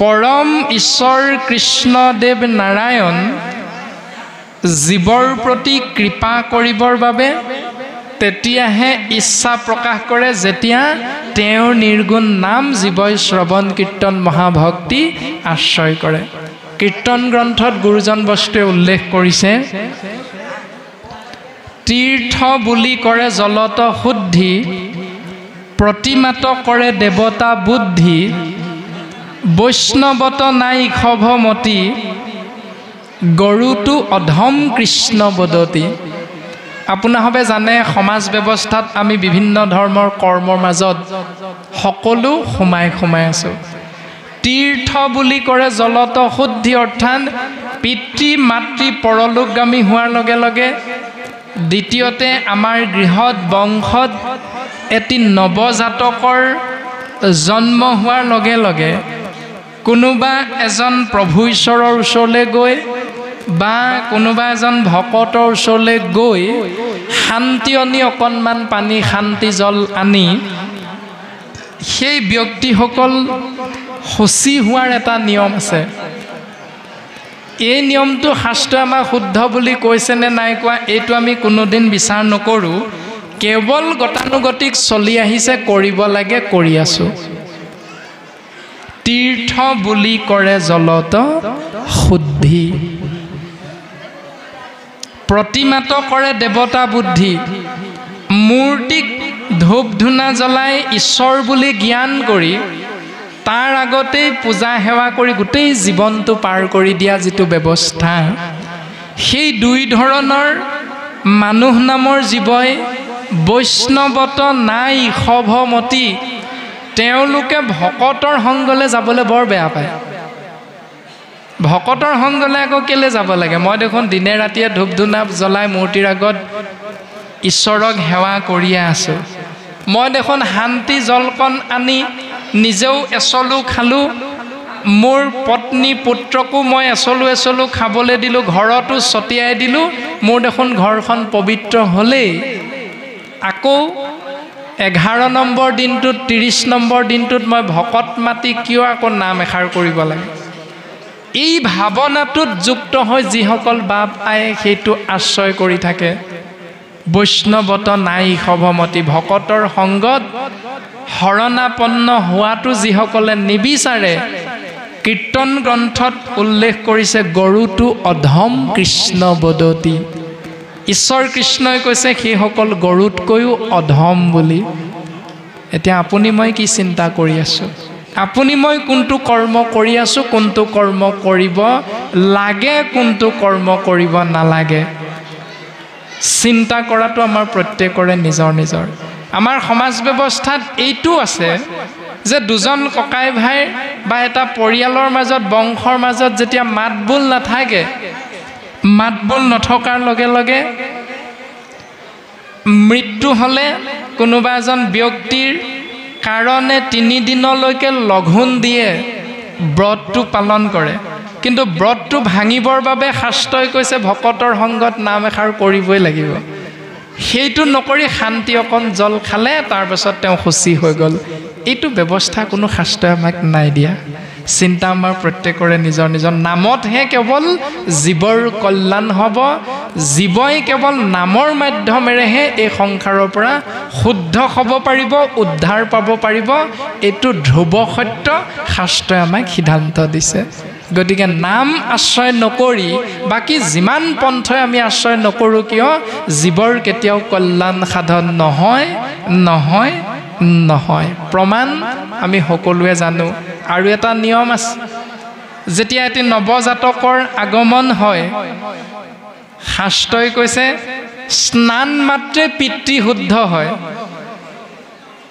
পৰম ঈশ্বৰ কৃষ্ণদেৱ নাৰায়ণ জীৱৰ প্ৰতি কৃপা কৰিবৰ বাবে তেতিয়াহে ইচ্ছা প্ৰকাশ কৰে যেতিয়া তেওঁৰ নিৰ্গুণ নাম জীৱই শ্ৰৱণ, কীৰ্তন, মহাভক্তি আশ্ৰয় কৰে। কীৰ্তন গ্ৰন্থত গুৰুজন বস্তুৱে উল্লেখ কৰিছে, তীৰ্থ বুলি কৰে জলত শুদ্ধি, প্ৰতিমাত কৰে দেৱতা বুদ্ধি, বৈষ্ণৱত নাই ক্ষভমতি, গৰুটো অধম কৃষ্ণ বদতি। আপোনাসবে জানে সমাজ ব্যৱস্থাত আমি বিভিন্ন ধৰ্মৰ কৰ্মৰ মাজত সকলো সোমাই সোমাই আছোঁ। তীৰ্থ বুলি কৰে জলত শুদ্ধি অৰ্থাৎ পিতৃ মাতৃ পৰলোকগামী হোৱাৰ লগে লগে দ্বিতীয়তে আমাৰ গৃহত বংশত এটি নৱজাতকৰ জন্ম হোৱাৰ লগে লগে কোনোবা এজন প্ৰভু ঈশ্বৰৰ ওচৰলৈ গৈ বা কোনোবা এজন ভকতৰ ওচৰলৈ গৈ শান্তি আনি অকণমান পানী শান্তি জল আনি সেই ব্যক্তিসকল সচি হোৱাৰ এটা নিয়ম আছে। এই নিয়মটো শাস্ত্ৰই আমাক শুদ্ধ বুলি কৈছেনে নাই কোৱা এইটো আমি কোনোদিন বিচাৰ নকৰোঁ। কেৱল গতানুগতিক চলি আহিছে কৰিব লাগে কৰি আছোঁ। তীৰ্থ বুলি কৰে জলত শুদ্ধি। প্ৰতিমাত কৰে দেৱতা বুদ্ধি। মূৰ্তিক ধূপ ধূনা জ্বলাই ঈশ্বৰ বুলি জ্ঞান কৰি তাৰ আগতেই পূজা সেৱা কৰি গোটেই জীৱনটো পাৰ কৰি দিয়া যিটো ব্যৱস্থা সেই দুই ধৰণৰ মানুহ নামৰ জীৱই বৈষ্ণৱত নাই সভমতি তেওঁলোকে ভকতৰ সংগলৈ যাবলৈ বৰ বেয়া পায়। ভকতৰ সংগলৈ আকৌ কেলৈ যাব লাগে? মই দেখোন দিনে ৰাতিয়ে ধূপ ধূনা জ্বলাই মূৰ্তিৰ আগত ঈশ্বৰক সেৱা কৰিয়ে আছোঁ। মই দেখোন শান্তি জলকণ আনি নিজেও এচলো খালোঁ। মোৰ পত্নী পুত্ৰকো মই এচলো এচলো খাবলৈ দিলোঁ ঘৰতো ছটিয়াই দিলোঁ। মোৰ দেখোন ঘৰখন পবিত্ৰ হ'লেই। আকৌ এঘাৰ নম্বৰ দিনটোত ত্ৰিছ নম্বৰ দিনটোত মই ভকত মাতি কিয় আকৌ নাম এষাৰ কৰিব লাগে? এই ভাৱনাটোত যুক্ত হৈ যিসকল বাপ আয়ে সেইটো আশ্ৰয় কৰি থাকে। বৈষ্ণৱত নাই সভমতি ভকতৰ সংগত শৰণাপন্ন হোৱাটো যিসকলে নিবিচাৰে কীৰ্তন গ্ৰন্থত উল্লেখ কৰিছে গৰুটো অধম কৃষ্ণ বদতি। ঈশ্বৰ কৃষ্ণই কৈছে সেইসকল গৰুতকৈও অধম বুলি। এতিয়া আপুনি মই কি চিন্তা কৰি আছোঁ? আপুনি মই কোনটো কৰ্ম কৰি আছোঁ কোনটো কৰ্ম কৰিব লাগে কোনটো কৰ্ম কৰিব নালাগে। চিন্তা কৰাটো আমাৰ প্ৰত্যেকৰে নিজৰ নিজৰ। আমাৰ সমাজ ব্যৱস্থাত এইটো আছে যে দুজন ককাই ভাই বা এটা পৰিয়ালৰ মাজত বংশৰ মাজত যেতিয়া মাত বোল নাথাকে মাত বোল নথকাৰ লগে লগে মৃত্যু হ'লে কোনোবা এজন ব্যক্তিৰ কাৰণে তিনিদিনলৈকে লঘোণ দিয়ে ব্ৰতটো পালন কৰে। কিন্তু ব্ৰতটো ভাঙিবৰ বাবে শাস্ত্ৰই কৈছে ভকতৰ সংগত নাম এষাৰ কৰিবই লাগিব। সেইটো নকৰি শান্তি অকণ জল খালে তাৰপাছত তেওঁ সুচী হৈ গ'ল। এইটো ব্যৱস্থা কোনো শাস্ত্ৰই আমাক নাই দিয়া। চিন্তা আমাৰ প্ৰত্যেকৰে নিজৰ নিজৰ নামতহে কেৱল জীৱৰ কল্যাণ হ'ব। জীৱই কেৱল নামৰ মাধ্যমেৰেহে এই সংসাৰৰ পৰা শুদ্ধ হ'ব পাৰিব উদ্ধাৰ পাব পাৰিব। এইটো ধ্ৰুৱ সত্য শাস্ত্ৰই আমাক সিদ্ধান্ত দিছে। গতিকে নাম আশ্ৰয় নকৰি বাকী যিমান পন্থই আমি আশ্ৰয় নকৰোঁ কিয় জীৱৰ কেতিয়াও কল্যাণ সাধন নহয় নহয় নহয়। প্ৰমাণ আমি সকলোৱে জানো। আৰু এটা নিয়ম আছে যেতিয়া এটি নৱজাতকৰ আগমন হয় শাস্ত্ৰই কৈছে স্নান মাত্ৰে পিতৃ শুদ্ধ হয়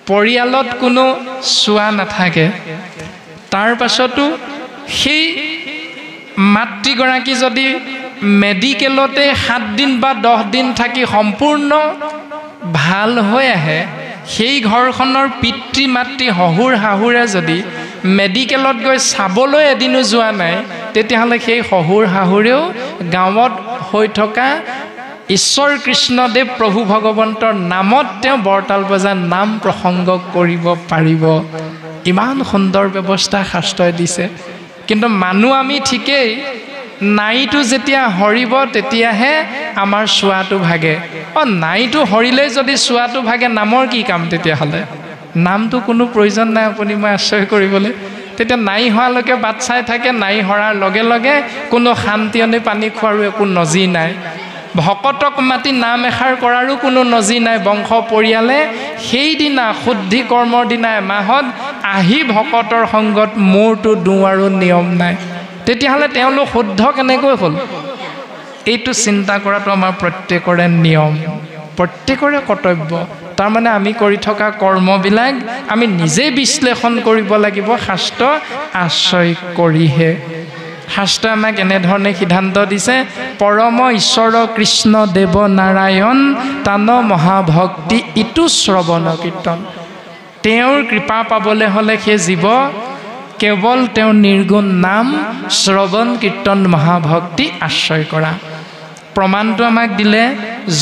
পৰিয়ালত কোনো চোৱা নাথাকে। তাৰ পাছতো সেই মাতৃগৰাকী যদি মেডিকেলতে সাত দিন বা দহ দিন থাকি সম্পূৰ্ণ ভাল হৈ আহে সেই ঘৰখনৰ পিতৃ মাতৃ শহুৰ শাহুৰে যদি মেডিকেলত গৈ চাবলৈ এদিনো যোৱা নাই তেতিয়াহ'লে সেই শহুৰ শাহুৰেও গাঁৱত হৈ থকা ঈশ্বৰ কৃষ্ণদেৱ প্ৰভু ভগৱন্তৰ নামত তেওঁ বৰতাল বজাৰ নাম প্ৰসংগ কৰিব পাৰিব। ইমান সুন্দৰ ব্যৱস্থা শাস্ত্ৰই দিছে। কিন্তু মানুহ আমি ঠিকেই নাইটো যেতিয়া সৰিব তেতিয়াহে আমাৰ চোৱাটো ভাগে। অঁ নাইটো সৰিলেই যদি চোৱাটো ভাগে নামৰ কি কাম তেতিয়াহ'লে? নামটো কোনো প্ৰয়োজন নাই আপুনি মই আশ্ৰয় কৰিবলৈ। তেতিয়া নাই হোৱালৈকে বাট চাই থাকে নাই সৰাৰ লগে লগে কোনো শান্তিয়নী পানী খোৱাৰো একো নজি নাই। ভকতক মাতি নাম এষাৰ কৰাৰো কোনো নজি নাই। বংশ পৰিয়ালে সেইদিনা শুদ্ধি কৰ্মৰ দিনা এমাহত আহি ভকতৰ সংগত মূৰটো দোৱাৰো নিয়ম নাই। তেতিয়াহ'লে তেওঁলোক শুদ্ধ কেনেকৈ হ'ল? এইটো চিন্তা কৰাটো আমাৰ প্ৰত্যেকৰে নিয়ম। প্ৰত্যেকৰে কৰ্তব্য। তাৰমানে আমি কৰি থকা কৰ্মবিলাক আমি নিজেই বিশ্লেষণ কৰিব লাগিব শাস্ত্ৰ আশ্ৰয় কৰিহে। শাস্ত্ৰই আমাক এনেধৰণে সিদ্ধান্ত দিছে পৰম ঈশ্বৰ কৃষ্ণ দেৱ নাৰায়ণ তান মহাভক্তি ইটো শ্ৰৱণ কীৰ্তন। তেওঁৰ কৃপা পাবলৈ হ'লে সেই জীৱ কেৱল তেওঁৰ নিৰ্গুণ নাম শ্ৰৱণ কীৰ্তন মহাভক্তি আশ্ৰয় কৰা। প্ৰমাণটো আমাক দিলে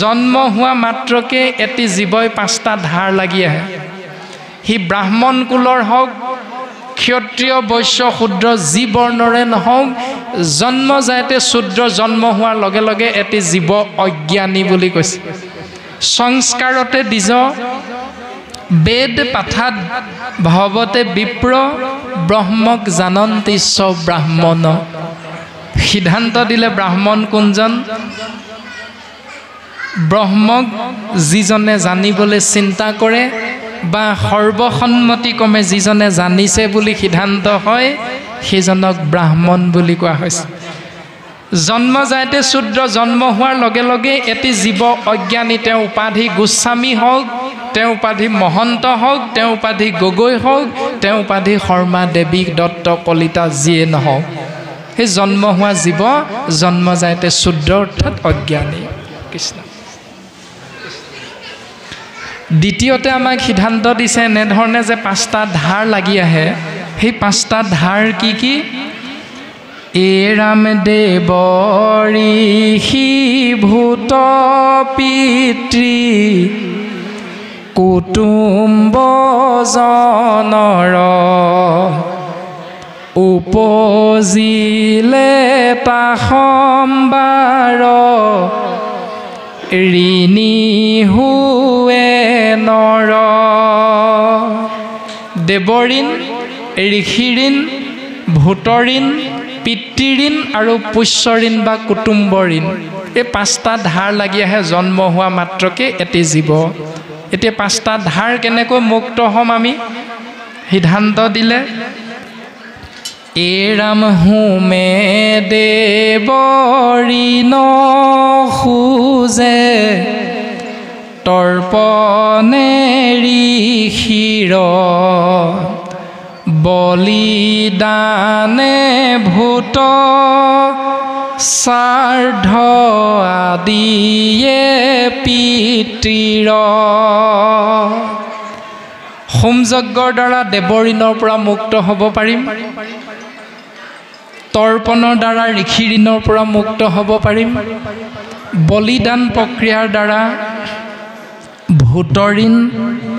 জন্ম হোৱা মাত্ৰকে এটি জীৱই পাঁচটা ধাৰ লাগি আহে। সি ব্ৰাহ্মণ কুলৰ হওক ক্ষত্ৰিয় বৈশ্য শূদ্ৰ যি বৰ্ণৰে নহওক জন্ম যায়তে শূদ্ৰ জন্ম হোৱাৰ লগে লগে এটি জীৱ অজ্ঞানী বুলি কৈছে। সংস্কাৰতে দ্বিজ বেদ পাঠাত ভৱতে বিপ্ৰ ব্ৰহ্মক জানন্তি চ ব্ৰাহ্মণ। সিদ্ধান্ত দিলে ব্ৰাহ্মণ কোনজন? ব্ৰহ্মক যিজনে জানিবলৈ চিন্তা কৰে বা সৰ্বসন্মতিক্ৰমে যিজনে জানিছে বুলি সিদ্ধান্ত হয় সেইজনক ব্ৰাহ্মণ বুলি কোৱা হৈছে। জন্ম যায়তে শূদ্ৰ জন্ম হোৱাৰ লগে লগে এটি জীৱ অজ্ঞানী তেওঁ উপাধি গোস্বামী হওক তেওঁ উপাধি মহন্ত হওক তেওঁ উপাধি গগৈ হওক তেওঁ উপাধি শৰ্মা দেৱী দত্ত কলিতা যিয়ে নহওক। সেই জন্ম হোৱা জীৱ জন্ম যায়তে শূদ্ৰ অৰ্থাৎ অজ্ঞানী। কৃষ্ণ। দ্বিতীয়তে আমাক সিদ্ধান্ত দিছে এনেধৰণে যে পাঁচটা ধাৰ লাগি আহে। সেই পাঁচটা ধাৰ কি কি? এ ৰামদেৱ ঋষি ভূত পিতৃ। কুটুম্ব জনৰ উপজিলে তা সম্বাৰ ঋণী হুৱে নৰ। দেৱঋণ ঋষিঋণ ভূতঋণ পিতৃঋণ আৰু পুষ্যঋণ বা কুটুম্ব ঋণ এই পাঁচটা ধাৰ লাগি আহে জন্ম হোৱা মাত্ৰকে এটি জীৱ। এতিয়া পাঁচটা ধাৰ কেনেকৈ মুক্ত হ'ম আমি? সিদ্ধান্ত দিলে এৰাম হোমে দেৱঋণ খোজে তৰ্পণে ঋষিৰ বলিদানে ভূত শ্ৰাদ্ধ আদিয়ে পিতৃৰ। হোমযজ্ঞৰ দ্বাৰা দেৱঋণৰ পৰা মুক্ত হ'ব পাৰিম। তৰ্পণৰ দ্বাৰা ঋষি ঋণৰ পৰা মুক্ত হ'ব পাৰিম। বলিদান প্ৰক্ৰিয়াৰ দ্বাৰা ভূতঋণ তাৰ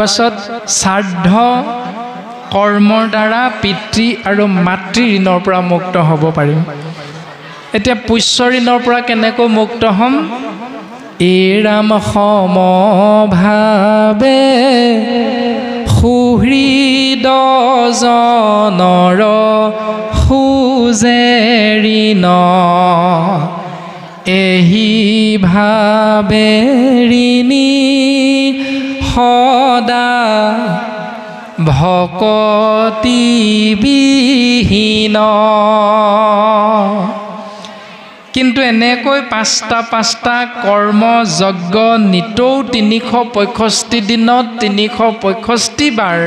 পাছত শ্ৰাদ্ধ কৰ্মৰ দ্বাৰা পিতৃ আৰু মাতৃ ঋণৰ পৰা মুক্ত হ'ব পাৰিম। এতিয়া পুষ্য ঋণৰ পৰা কেনেকৈ মুক্ত হ'ম? এৰাম সমভাৱে সুহৃদজনৰ সুজে ঋণ এহি ভাৱে ঋণী ভকতি বিহীন কিন্তু এনেকৈ পাঁচটা পাঁচটা কৰ্ম যজ্ঞ নিতৌ তিনিশ পঁয়ষষ্ঠি দিনত তিনিশ পঁয়ষষ্ঠি বাৰ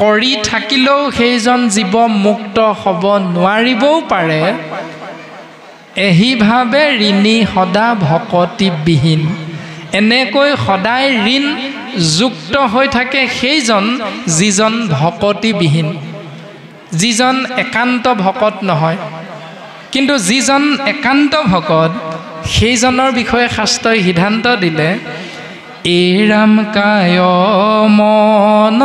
কৰি থাকিলেও সেইজন জীৱ মুক্ত হ'ব নোৱাৰিবও পাৰে। এহিভাৱে ঋণী সদা ভকতিবিহীন। এনেকৈ সদায় ঋণ যুক্ত হৈ থাকে সেইজন যিজন ভকতিবিহীন। যিজন একান্ত ভকত নহয়। কিন্তু যিজন একান্ত ভকত সেইজনৰ বিষয়ে শাস্ত্ৰই সিদ্ধান্ত দিলে এই ৰাম কায় মন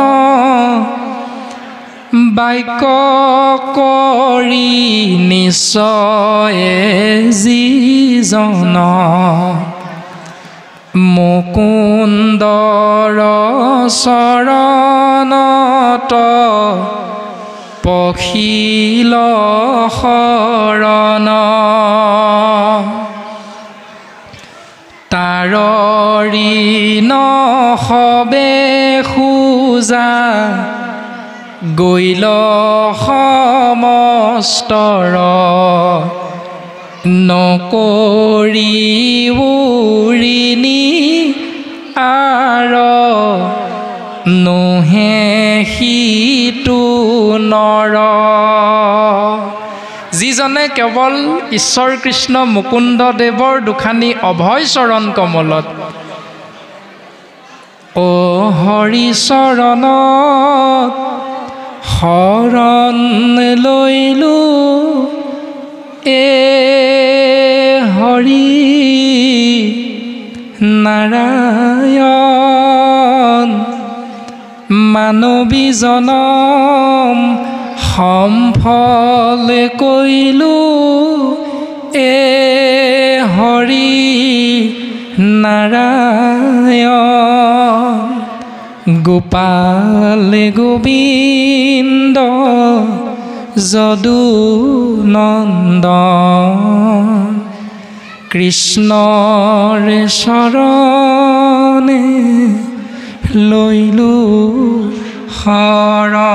বাক্য কৰি নিশ্চয়ে যিজন মুকুন্দৰ চৰণত পখিল শৰণ। তাৰি নহবে খোজা গৈল সমস্তৰ। নকৰি উৰিণী আৰ। নোহে সিটো নৰ। যিজনে কেৱল ঈশ্বৰ কৃষ্ণ মুকুন্দদেৱৰ দুখানি অভয় চৰণ কমলত অ হৰিচৰণত শৰণ লৈলো। এ হৰি নাৰায়ণ মানৱী জনম সম্ফল কৈলো এ হৰি নাৰায়ণ। গোপাল গোবিন্দ যদু নন্দন কৃষ্ণৰ চৰণে লৈলো শৰণ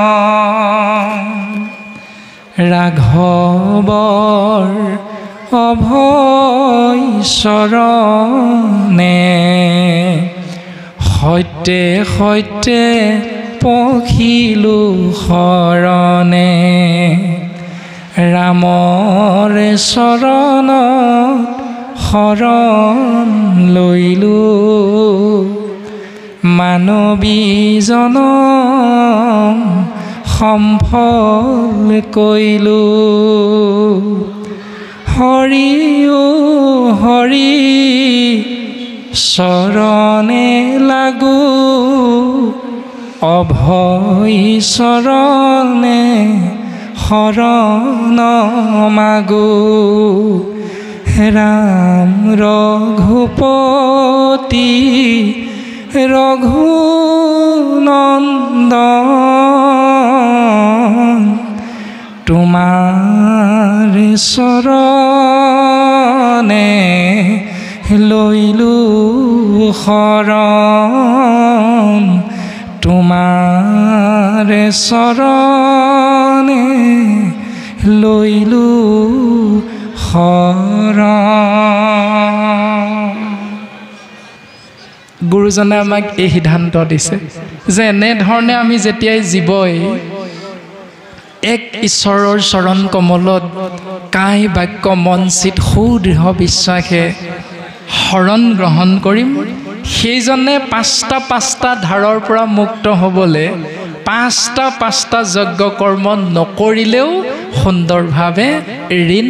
ৰাঘৱৰ অভয় চৰণে সত্যে সত্যে পখিলো শৰণে ৰামৰ চৰণত শৰণ লৈলো মানৱীজন সম্ফল কৈলো হৰি অ হৰি চৰণে লাগো। অভয় চৰণে শৰণ মাগো। ৰাম ৰঘুপতি ৰঘুনন্দন তোমাৰ চৰণে লৈলো শৰণ তোমাৰ চৰণে লৈলো গুৰুজনে আমাক এই সিদ্ধান্ত দিছে যে এনেধৰণে আমি যেতিয়াই জীৱই এক ঈশ্বৰৰ চৰণ কমলত কাই বাক্য মঞ্চিত সুদৃঢ় বিশ্বাসে শৰণ গ্ৰহণ কৰিম। সেইজনে পাঁচটা পাঁচটা ধাৰৰ পৰা মুক্ত হ'বলৈ পাঁচটা পাঁচটা যজ্ঞ কৰ্ম নকৰিলেও সুন্দৰভাৱে ঋণ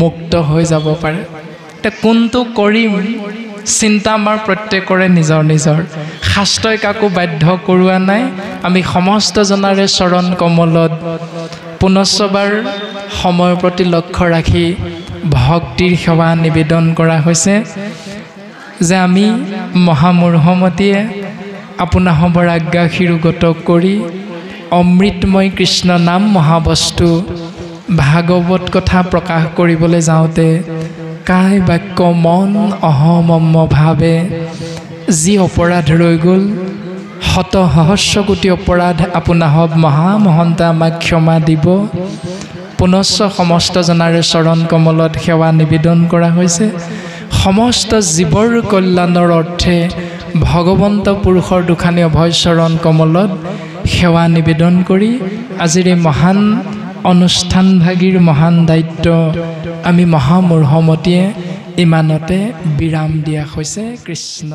মুক্ত হৈ যাব পাৰে। এতিয়া কোনটো কৰিম? চিন্তা আমাৰ প্ৰত্যেকৰে নিজৰ নিজৰ। শাস্ত্ৰই কাকো বাধ্য কৰোৱা নাই। আমি সমস্তজনাৰে চৰণ কমলত। পুনশ্চবাৰ সময়ৰ প্ৰতি লক্ষ্য ৰাখি ভক্তিৰ সেৱা নিবেদন কৰা হৈছে। যে আমি মহামূৰ্হমতীয়ে আপোনাসৱৰ আজ্ঞা শিৰোগত কৰি অমৃতময় কৃষ্ণ নাম মহাবস্তু ভাগৱত কথা প্ৰকাশ কৰিবলৈ যাওঁতে কাই বাক্য মন অহমম্মভাৱে যি অপৰাধ ৰৈ গ'ল শত সহস্ৰ কোটি অপৰাধ আপোনাসৱ মহামহন্তে আমাক ক্ষমা দিব। পুনশ্চ সমস্তজনাৰে চৰণ কমলত সেৱা নিবেদন কৰা হৈছে। সমস্ত জীৱৰ কল্যাণৰ অৰ্থে ভগৱন্ত পুৰুষৰ দুখানি অভয় চৰণ কমলত সেৱা নিবেদন কৰি আজিৰ এই মহান অনুষ্ঠানভাগীৰ মহান দায়িত্ব আমি মহামূৰ্হমতীয়ে ইমানতে বিৰাম দিয়া হৈছে কৃষ্ণ।